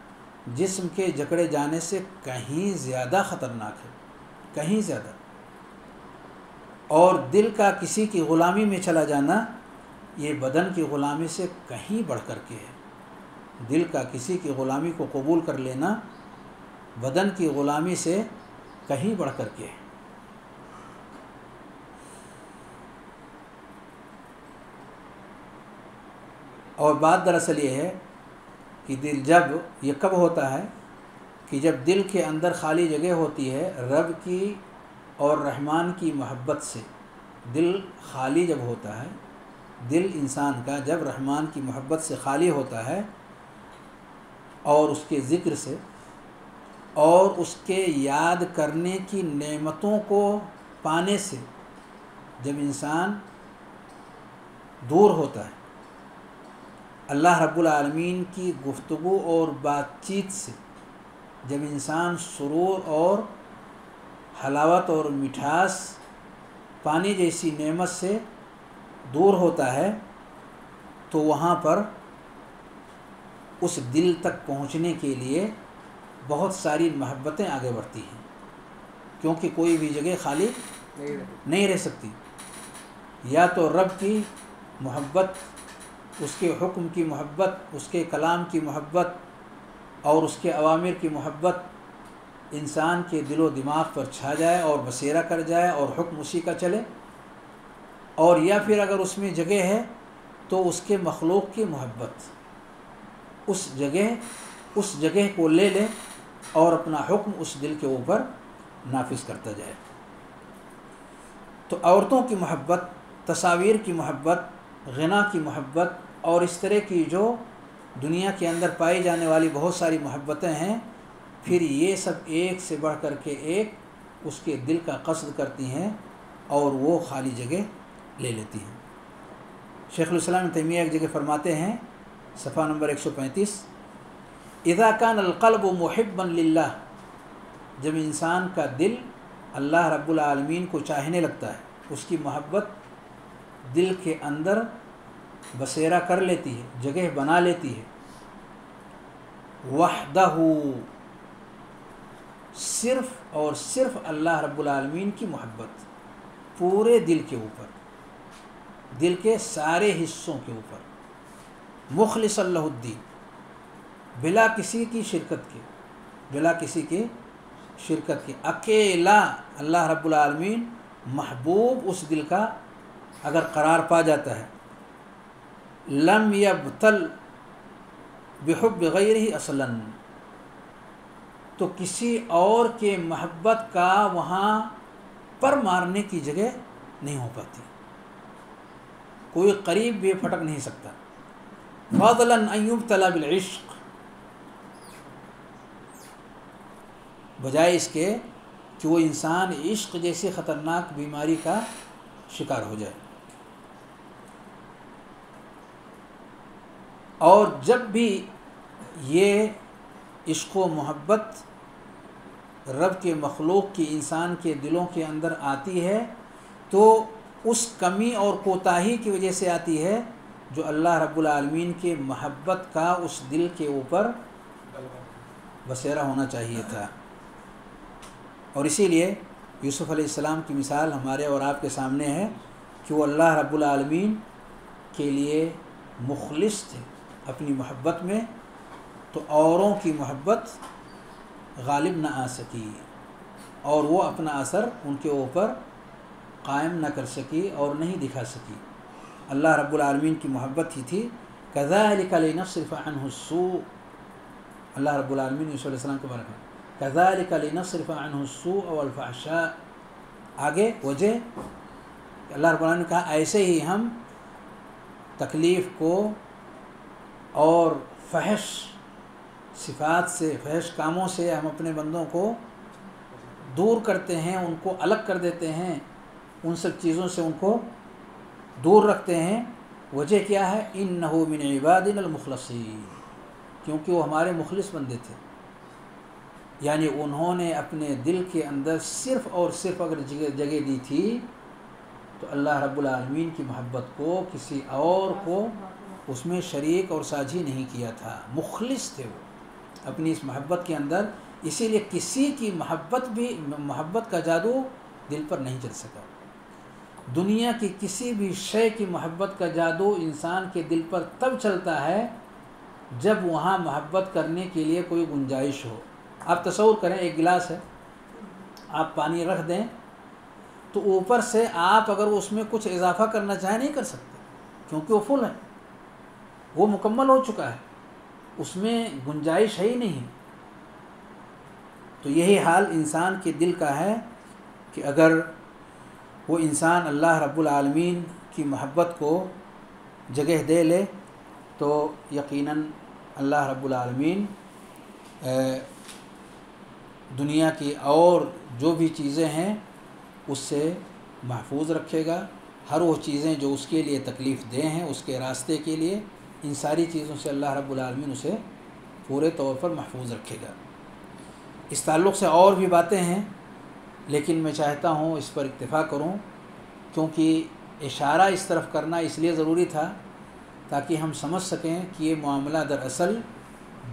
जिस्म के जकड़े जाने से कहीं ज़्यादा ख़तरनाक है, कहीं ज़्यादा। और दिल का किसी की ग़ुलामी में चला जाना, ये बदन की ग़ुलामी से कहीं बढ़ कर के है। दिल का किसी की ग़ुलामी को कबूल कर लेना, बदन की ग़ुलामी से कहीं बढ़ कर के है। और बात दरअसल ये है कि दिल जब, ये कब होता है कि जब दिल के अंदर खाली जगह होती है रब की और रहमान की मोहब्बत से। दिल खाली जब होता है, दिल इंसान का जब रहमान की मोहब्बत से खाली होता है और उसके ज़िक्र से और उसके याद करने की नेमतों को पाने से जब इंसान दूर होता है। अल्लाह रब्बुल आलमीन की गुफ्तु और बातचीत से जब इंसान सुरूर और हलावत और मिठास पानी जैसी नेमत से दूर होता है तो वहाँ पर उस दिल तक पहुँचने के लिए बहुत सारी महब्बतें आगे बढ़ती हैं क्योंकि कोई भी जगह खाली नहीं रह सकती। या तो रब की मोहब्बत उसके हुक्म की मोहब्बत, उसके कलाम की मोहब्बत और उसके अवामिर की मोहब्बत इंसान के दिलो दिमाग पर छा जाए और बसेरा कर जाए और हुक्म उसी का चले। और या फिर अगर उसमें जगह है तो उसके मखलूक की मोहब्बत। उस जगह उस जगह को ले ले और अपना हुक्म उस दिल के ऊपर नाफिज करता जाए। तो औरतों की मोहब्बत तस्वीर की मोहब्बत, गना की मोहब्बत और इस तरह की जो दुनिया के अंदर पाई जाने वाली बहुत सारी मोहब्बतें हैं, फिर ये सब एक से बढ़ कर के एक उसके दिल का कसद करती हैं और वो खाली जगह ले लेती हैं। शेख़ुलस्लाम तैमिया एक जगह फरमाते हैं, सफ़ा नंबर 135 इज़ा कान अलक़ल्ब मुहिबन लिल्लाह जब इंसान का दिल अल्लाह रब्बुल आलमीन को चाहने लगता है, उसकी मोहब्बत दिल के अंदर बसेरा कर लेती है, जगह बना लेती है। वहदहू, सिर्फ़ और सिर्फ़ अल्लाह रब्बुल की मोहब्बत, पूरे दिल के ऊपर, दिल के सारे हिस्सों के ऊपर। मुखलसल्लाद्दीन बिला किसी की शिरकत के, बिला किसी के शिरकत के। अकेला अल्लाह रब्बुल महबूब उस दिल का अगर करार पा जाता है लम यबतल बेहब बगैर ही असलन। तो किसी और के महब्बत का वहाँ पर मारने की जगह नहीं हो पाती। कोई करीब भी फटक नहीं सकता। फ़ादलन अयूब तलाबिलश्क बजाय इसके कि वो इंसान इश्क जैसी ख़तरनाक बीमारी का शिकार हो जाए। और जब भी ये इश्क मोहब्बत रब के मखलूक की इंसान के दिलों के अंदर आती है तो उस कमी और कोताही की वजह से आती है जो अल्लाह रब्बुल आलमीन के मोहब्बत का उस दिल के ऊपर बसेरा होना चाहिए था। और इसीलिए यूसुफ़ अलैहिस्सलाम की मिसाल हमारे और आपके सामने है कि वो अल्लाह रब्बुल आलमीन के लिए मुखलिस थे। अपनी मोहब्बत में तो औरों की मोहब्बत गालिब न आ सकी और वो अपना असर उनके ऊपर कायम न कर सकी और नहीं दिखा सकी। अल्लाह रब्बुल आलमीन की मोहब्बत ही थी। कज़ालिक लिनस्रिफ़ अन्हु सू। अल्लाह अलैहि सलाम के बारे में कज़ालिक लिनस्रिफ़ अन्हु सू वल फ़हशा आगे वजह अल्लाह रब्बुल ने कहा, ऐसे ही हम तकलीफ़ को और फहश, सिफात से, फहश कामों से हम अपने बंदों को दूर करते हैं, उनको अलग कर देते हैं, उन सब चीज़ों से उनको दूर रखते हैं। वजह क्या है? इन नहो मिन इबादिनमखलसिन क्योंकि वो हमारे मुखलिस बंदे थे। यानी उन्होंने अपने दिल के अंदर सिर्फ़ और सिर्फ़ अगर जगह जगह दी थी तो अल्लाह रब्बुल आलमीन की मोहब्बत को किसी और को उसमें शरीक और साझी नहीं किया था। मुखलिस थे वो। अपनी इस मोहब्बत के अंदर, इसीलिए किसी की मोहब्बत भी, मोहब्बत का जादू दिल पर नहीं चल सका। दुनिया की किसी भी शय की मोहब्बत का जादू इंसान के दिल पर तब चलता है, जब वहाँ मोहब्बत करने के लिए कोई गुंजाइश हो। आप तस्वूर करें, एक गिलास है। आप पानी रख दें तो ऊपर से आप अगर उसमें कुछ इजाफा करना चाहें नहीं कर सकते, क्योंकि वो फुल है। वो मुकम्मल हो चुका है। उसमें गुंजाइश है ही नहीं। तो यही हाल इंसान के दिल का है कि अगर वो इंसान अल्लाह रब्बुल आलमीन की मोहब्बत को जगह दे ले तो यकीनन अल्लाह रब्बुल आलमीन दुनिया की और जो भी चीज़ें हैं, उससे महफूज रखेगा। हर वो चीज़ें जो उसके लिए तकलीफ़ दे हैं, उसके रास्ते के लिए इन सारी चीज़ों से अल्लाह रब्बुल आलमीन उसे पूरे तौर पर महफूज रखेगा। इस ताल्लुक़ से और भी बातें हैं, लेकिन मैं चाहता हूँ इस पर इत्तेफा करूँ, क्योंकि इशारा इस तरफ़ करना इसलिए ज़रूरी था ताकि हम समझ सकें कि ये मामला दरअसल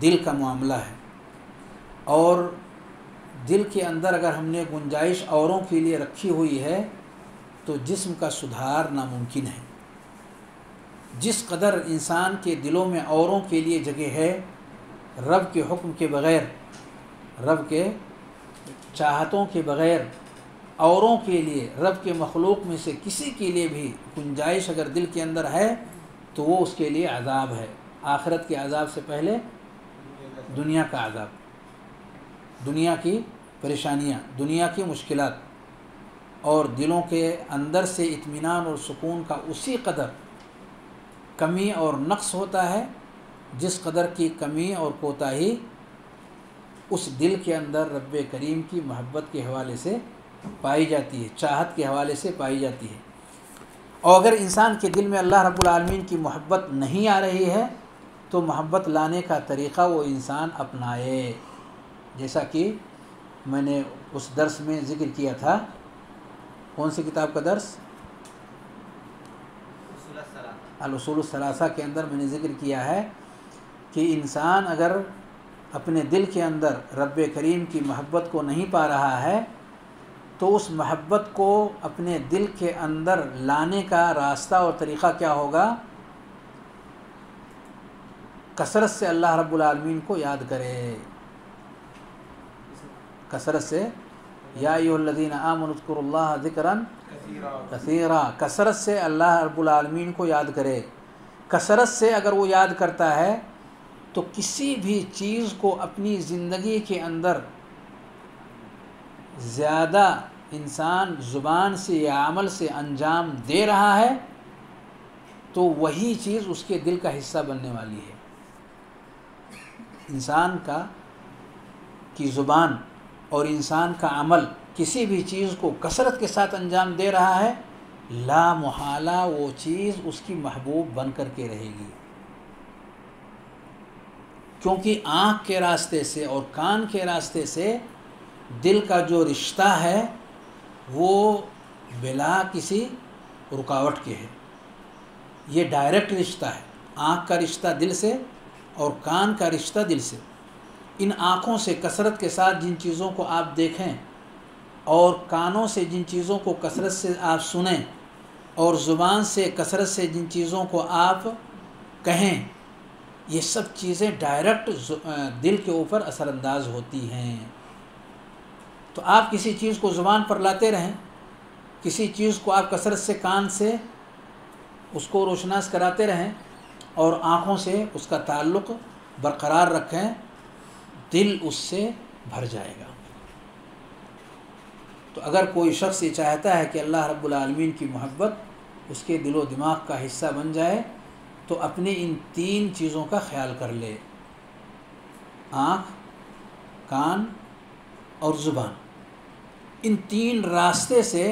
दिल का मामला है। और दिल के अंदर अगर हमने गुंजाइश औरों के लिए रखी हुई है तो जिस्म का सुधार नामुमकिन है। जिस कदर इंसान के दिलों में औरों के लिए जगह है, रब के हुक्म के बग़ैर, रब के चाहतों के बग़ैर, औरों के लिए, रब के मखलूक में से किसी के लिए भी गुंजाइश अगर दिल के अंदर है तो वो उसके लिए अजाब है। आखिरत के अजाब से पहले दुनिया का अजाब। दुनिया की परेशानियाँ, दुनिया की मुश्किलात और दिलों के अंदर से इत्मीनान और सुकून का उसी कदर कमी और नक्स होता है, जिस कदर की कमी और कोताही उस दिल के अंदर रब करीम की मोहब्बत के हवाले से पाई जाती है, चाहत के हवाले से पाई जाती है। और अगर इंसान के दिल में अल्लाह रब्बुल आलमीन की मोहब्बत नहीं आ रही है तो मोहब्बत लाने का तरीक़ा वो इंसान अपनाए। जैसा कि मैंने उस दर्स में ज़िक्र किया था। कौन सी किताब का दर्स? अलसूल सलासा के अंदर मैंने ज़िक्र किया है कि इंसान अगर अपने दिल के अंदर रब करीम की महब्बत को नहीं पा रहा है तो उस मोहब्बत को अपने दिल के अंदर लाने का रास्ता और तरीक़ा क्या होगा? कसरत से अल्लाह रब्बुल आलमीन को याद करे। कसरत से, या यूल्लदीन आमनज़कुल्ला ज़िक्रन। कसीरा। कसरत से अल्लाह रब्बुल को याद करे। कसरत से अगर वो याद करता है तो किसी भी चीज़ को अपनी ज़िंदगी के अंदर ज़्यादा इंसान ज़ुबान से या अमल से अंजाम दे रहा है तो वही चीज़ उसके दिल का हिस्सा बनने वाली है। इंसान का की ज़ुबान और इंसान का अमल किसी भी चीज़ को कसरत के साथ अंजाम दे रहा है, ला मुहाला, वो चीज़ उसकी महबूब बन कर के रहेगी। क्योंकि आँख के रास्ते से और कान के रास्ते से दिल का जो रिश्ता है, वो बिला किसी रुकावट के है। ये डायरेक्ट रिश्ता है, आँख का रिश्ता दिल से और कान का रिश्ता दिल से। इन आँखों से कसरत के साथ जिन चीज़ों को आप देखें और कानों से जिन चीज़ों को कसरत से आप सुनें और ज़ुबान से कसरत से जिन चीज़ों को आप कहें, ये सब चीज़ें डायरेक्ट दिल के ऊपर असरअंदाज होती हैं। तो आप किसी चीज़ को ज़ुबान पर लाते रहें, किसी चीज़ को आप कसरत से कान से उसको रोशनास कराते रहें और आँखों से उसका ताल्लुक़ बरकरार रखें, दिल उससे भर जाएगा। तो अगर कोई शख्स ये चाहता है कि अल्लाह रब्बुल आलमीन की मोहब्बत उसके दिलो दिमाग का हिस्सा बन जाए तो अपने इन तीन चीज़ों का ख्याल कर ले। आँख, कान और ज़ुबान। इन तीन रास्ते से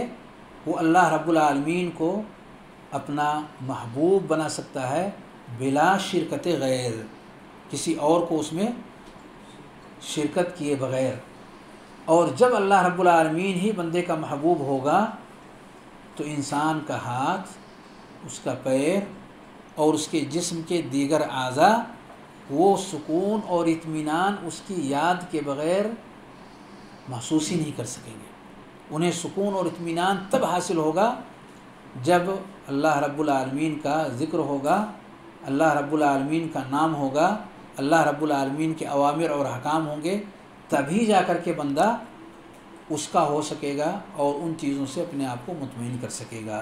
वो अल्लाह रब्बुल आलमीन को अपना महबूब बना सकता है बिला शिरकत गैर किसी और को उसमें शिरकत किए बग़ैर। और जब अल्लाह रब्बुल आलमीन ही बंदे का महबूब होगा तो इंसान का हाथ, उसका पैर और उसके जिस्म के दीगर अज़ा वो सुकून और इत्मीनान उसकी याद के बग़ैर महसूस ही नहीं कर सकेंगे। उन्हें सुकून और इत्मीनान तब हासिल होगा, जब अल्लाह रब्बुल आलमीन का ज़िक्र होगा, अल्लाह रब्बुल आलमीन का नाम होगा, अल्लाह रब्बुल आलमीन के अवामिर और हकाम होंगे तभी जा कर के बंदा उसका हो सकेगा और उन चीज़ों से अपने आप को मुतमिन कर सकेगा।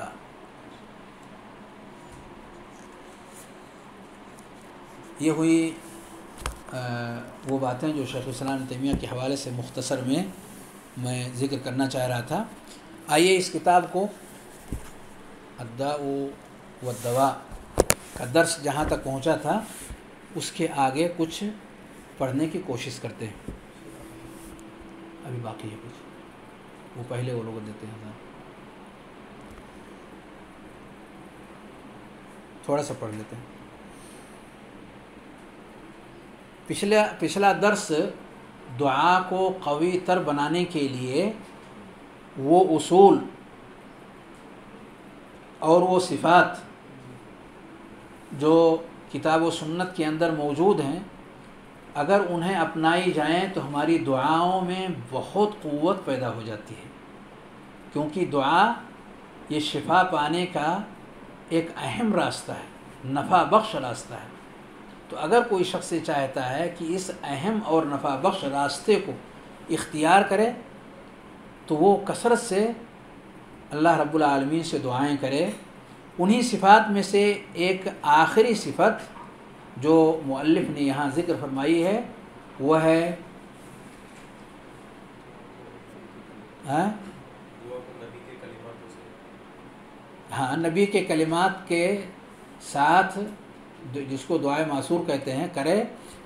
ये हुई आ, वो बातें जो शेख़ इस्लाम तैमिया के हवाले से मुख्तसर में मैं ज़िक्र करना चाह रहा था। आइए इस किताब को अद्दा व दवा का दर्स जहाँ तक पहुँचा था उसके आगे कुछ पढ़ने की कोशिश करते हैं। अभी बाकी है कुछ। वो पहले वो लोग देते हैं थोड़ा सा पढ़ लेते हैं। पिछला पिछला दर्स दुआ को कवी तर बनाने के लिए वो उसूल और वो सिफ़ात जो किताब व सुन्नत के अंदर मौजूद हैं अगर उन्हें अपनाई जाएँ तो हमारी दुआओं में बहुत क़वत पैदा हो जाती है। क्योंकि दुआ, ये शिफा पाने का एक अहम रास्ता है, नफ़ा बख्श रास्ता है। तो अगर कोई शख्स ये चाहता है कि इस अहम और नफ़ा बख्श रास्ते को इख्तियार करे तो वो कसरत से अल्लाह रब्बुल आलमीन से दुआएँ करे। उन्हीं सिफ़ात में से एक आखिरी सिफत जो मुअल्लिफ़ ने यहाँ ज़िक्र फरमाई है वह है हाँ? हाँ नबी के कलिमात के साथ जिसको दुआ मासूर कहते हैं करे।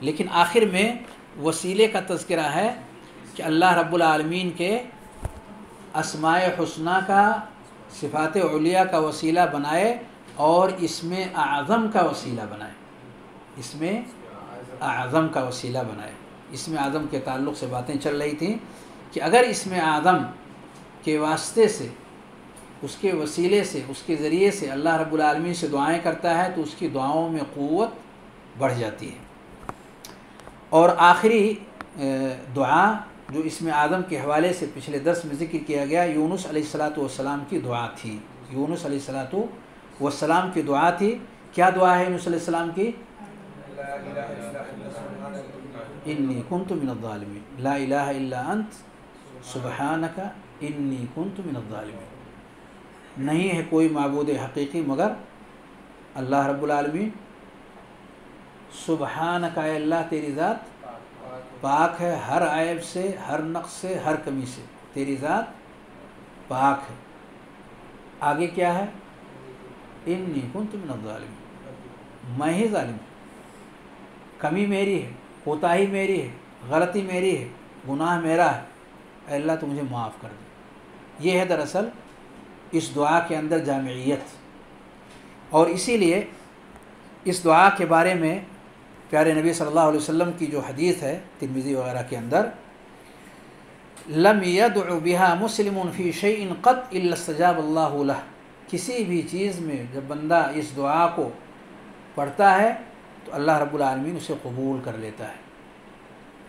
लेकिन आखिर में वसीले का तस्करा है कि अल्लाह रब्बुल आलमीन के असमाय हुसना का सिफ़ात अलिया का वसीला बनाए और इसमें आज़म का वसीला बनाए। इसमें आज़म का वसीला बनाए। इसमें आज़म के ताल्लुक़ से बातें चल रही थी कि अगर इसमें आज़म के वास्ते से, उसके वसीले से, उसके ज़रिए से अल्लाह रब्बुल से दुआएँ करता है तो उसकी दुआओं में क़ुव्वत बढ़ जाती है। और आखिरी दुआ जो इसमें आदम के हवाले से पिछले दस में ज़िक्र किया गया, यूनुस अलैहिस्सलाम की दुआ थी। यूनुस अलैहिस्सलाम की दुआ थी। क्या दुआ है यूनुस अलैहिस्सलाम की? इन्नी कुंतु मिनज़ालिमीन ला इलाहा इल्ला अंत सुबहानका इन्नी कुंतु मिनज़ालिमीन नहीं है कोई मबूद हकीकी मगर अल्लाह रब्बुल आलमीन सुबहानका अल्लाह तेरी ज़ात पाक है हर ऐब से हर नक्स से हर कमी से तेरी ज़ात पाक है आगे क्या है इन निकुन तुम नज़ालिम मैं ही ालिम कमी मेरी है, कोताही मेरी है, गलती मेरी है, गुनाह मेरा है, अल्लाह तो मुझे माफ़ कर दे। ये है दरअसल इस दुआ के अंदर जामियत। और इसीलिए इस दुआ के बारे में प्यारे नबी सल्लल्लाहु अलैहि वसल्लम की जो हदीस है, तिरमिज़ी वगैरह के अंदर, लम यदउ बिहा मुस्लिम फ़ी शैइन क़त सजाब किसी भी चीज़ में जब बंदा इस दुआ को पढ़ता है तो अल्लाह रब्बुल आलमीन उसे कबूल कर लेता है।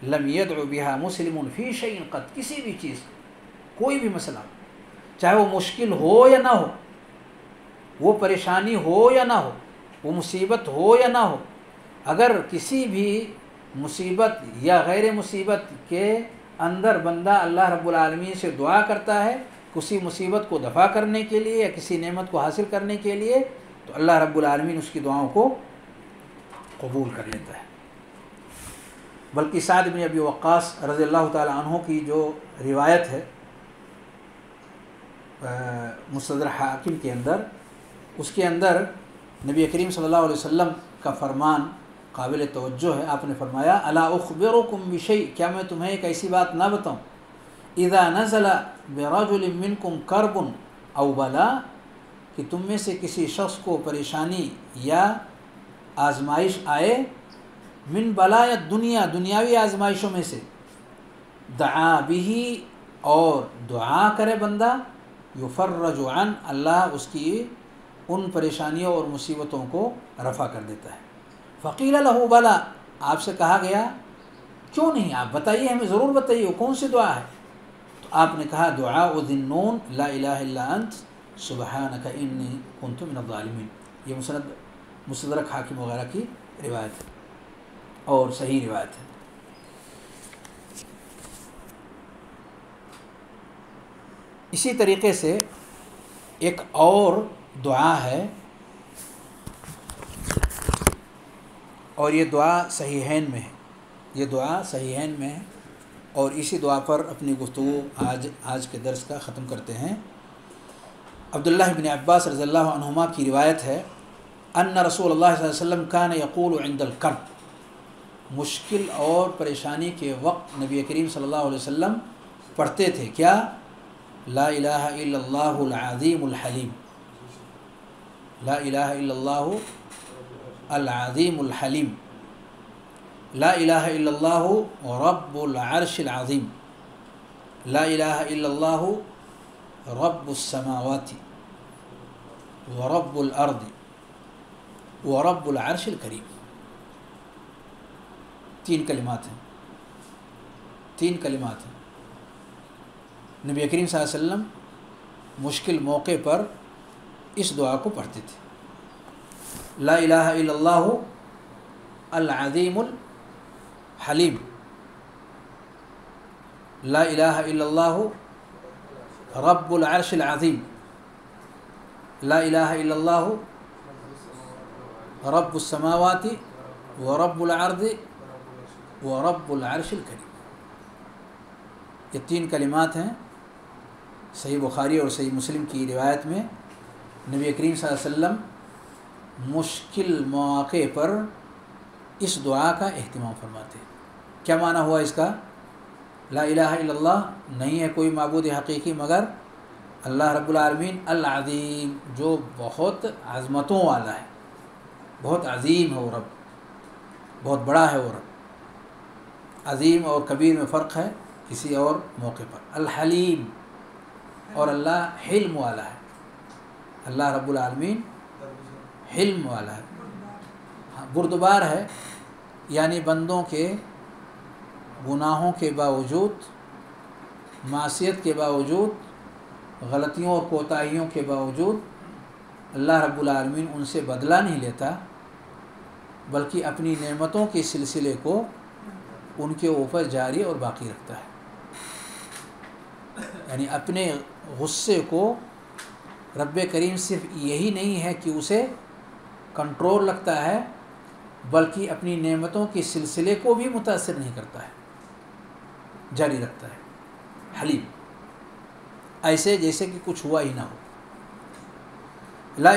लम यदउ बिहा मुस्लिम फ़ी शैइन क़त किसी भी चीज़, कोई भी मसला, चाहे वो मुश्किल हो या ना हो, वो परेशानी हो या ना हो, वो मुसीबत हो या ना हो, अगर किसी भी मुसीबत या गैर मुसीबत के अंदर बंदा अल्लाह रब्बुल आलमीन से दुआ करता है, किसी मुसीबत को दफ़ा करने के लिए या किसी नेमत को हासिल करने के लिए तो अल्लाह रब्बुल आलमीन उसकी दुआओं को कबूल कर लेता है। बल्कि साद में अबी वक्कास रज़ी अल्लाह तहों की जो रिवायत है मुसदर हाकिम के अंदर, उसके अंदर नबी करीम सल्लल्लाहु अलैहि वसल्लम का फरमान काबिल तवज्जो है। आपने फरमाया, अला उखबिरुकुम बिशै क्या मैं तुम्हें एक ऐसी बात ना बताऊँ? इदा नज़ला बिरजुलिमिनकुम करबुन औ बला कि तुम में से किसी शख्स को परेशानी या आजमाइश आए, मिन बला या दुनिया, दुनियावी आजमाइशों में से। दआ बिही और दुआ करे बंदा युफर्रजुअन अल्लाह उसकी उन परेशानियों और मुसीबतों को रफ़ा कर देता है। फ़कील लहू बला, आपसे कहा गया, क्यों नहीं, आप बताइए, हमें ज़रूर बताइए, कौन सी दुआ है? तो आपने कहा, दुआ उदिनून ला इलाहा इल्ला अंत, सुबहानक इन्नी कुंतु ये मुसनद मुसदरक हाकिम वगैरह की रिवायत है। और सही रिवायत है। इसी तरीके से एक और दुआ है, और ये दुआ सहीहैन में है। ये दुआ सहीहैन में है, और इसी दुआ पर अपनी गुफ्तु आज आज के दर्स का ख़त्म करते हैं। अब्दुल्लाह बिन अब्बास अन्हुमा की रिवायत है अन्न रसूल वसल्लम कान यकूल इंदल कर्ब मुश्किल और परेशानी के वक्त नबी करीम सल्लल्लाहु अलैहि वसल्लम पढ़ते थे क्या ला इलाहा इल्लल्लाहुल अज़ीमुल हलीम ला इलाहा इल्लल्लाहु अल अज़ीमुल हलीम ला इलाहा इल्लल्लाहु रब्बुल अर्शिल अज़ीम ला इलाहा इल्लल्लाहु रब्बुस समावाति व रब्बुल अर्दि व रब्बुल अर्शिल करीम तीन कलिमात हैं तीन कलिमात हैं नबी करीम वसल्लम मुश्किल मौके पर इस दुआ को पढ़ते थे ला इलाहा इल्लल्लाहु अल अज़ीमुल हलीम ला इलाहा इल्लल्लाहु रब्बुल अर्शिल अज़ीम ला इलाहा इल्लल्लाहु रब्बुस समावाति व रब्बुल अर्दि व रब्बुल ये तीन कलिमात हैं सही बुखारी और सही मुस्लिम की रिवायत में। नबी करीम वसल्लम मुश्किल मौके पर इस दुआ का अहतमाम फरमाते क्या माना हुआ इसका? ला इलाहा नहीं है कोई मबूद हकीकी मगर अल्लाह रब्बुल आलमीन अल अज़ीम जो बहुत आज़मतों वाला है। बहुत अज़ीम है वो रब। बहुत बड़ा है वो रब। अज़ीम और कबीर में फ़र्क है किसी और मौके पर। अल हलीम और अल्लाह हिल्म वाला है। अल्लाह रब्बुल आलमीन हिल्म वाला है। हाँ बुरदबार है। यानी बंदों के गुनाहों के बावजूद मासीत के बावजूद, गलतियों और कोताहियों के बावजूद अल्लाह रब्बुल आलमीन उनसे बदला नहीं लेता। बल्कि अपनी नेमतों के सिलसिले को उनके ऊपर जारी और बाकी रखता है। यानी अपने गुस्से को रब करीम सिर्फ़ यही नहीं है कि उसे कंट्रोल रखता है, बल्कि अपनी नेमतों के सिलसिले को भी मुतासर नहीं करता है, जारी रखता है। हलीम, ऐसे जैसे कि कुछ हुआ ही ना हो। ला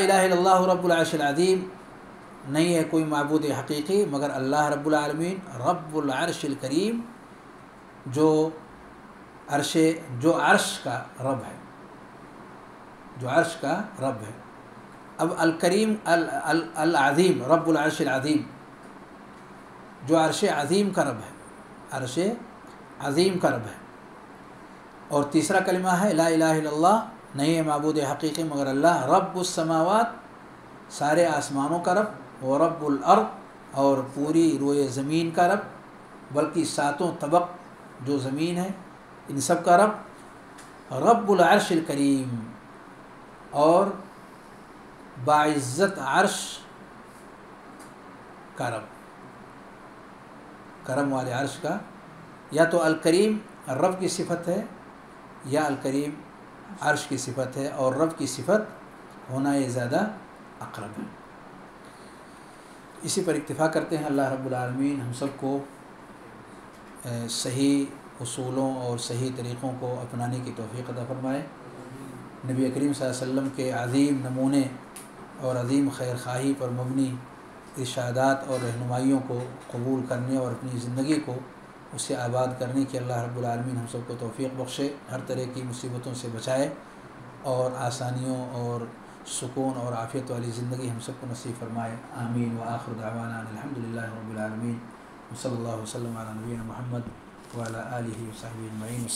रब्बुल अर्शिल अज़ीम नहीं है कोई मबूद हकीकी, मगर अल्लाह रब्बुल आलमीन करीम, जो अरश जो अरश का रब है। जो अरश का रब है। अब अल करीम, अल अल अल अज़ीम जो अरश अज़ीम का रब है। अरश अज़ीम का रब है। और तीसरा कलमा है, ला इलाहा नहीं है मबूद हकीकी, मगर अल्लाह रब्बुस्समावात सारे आसमानों का रब। व रब्बुल अर्द और पूरी रोए ज़मीन का रब, बल्कि सातों तबक जो ज़मीन है, इन सब का रब, रब्बुल अर्श करीम और बाइज़्ज़त अर्श का रब। करम वाले अर्श का, या तो अल करीम रब की सिफत है, या अल करीम अर्श की सिफत है, और रब की सिफत होना ये ज़्यादा अकरब है। इसी पर इतफ़ा करते हैं, अल्लाह रब्बुल आलमीन हम सबको सही उसूलों और सही तरीक़ों को अपनाने की तौफ़ी अदा फरमाए। नबी करीम वसल्लम के अज़ीम नमूने और अज़ीम खैर खाही पर मबनी इरशादात और रहनुमाइयों को कबूल करने और अपनी ज़िंदगी को उससे आबाद करने की अल्लाह रब्बुल आलमीन हम सबको तौफ़ी बख्शे। हर तरह की मुसीबतों से बचाए और आसानियों और सुकून और आफ़ियत वाली ज़िंदगी हम सबको नसीब फरमाए आमीन व आखिर दावाना अल्हम्दुलिल्लाहि रब्बिल आलमीन सल्लल्लाहु वसल्लम अला नबीना मुहम्मद व अला आलिहि व सहबिहि अजमईन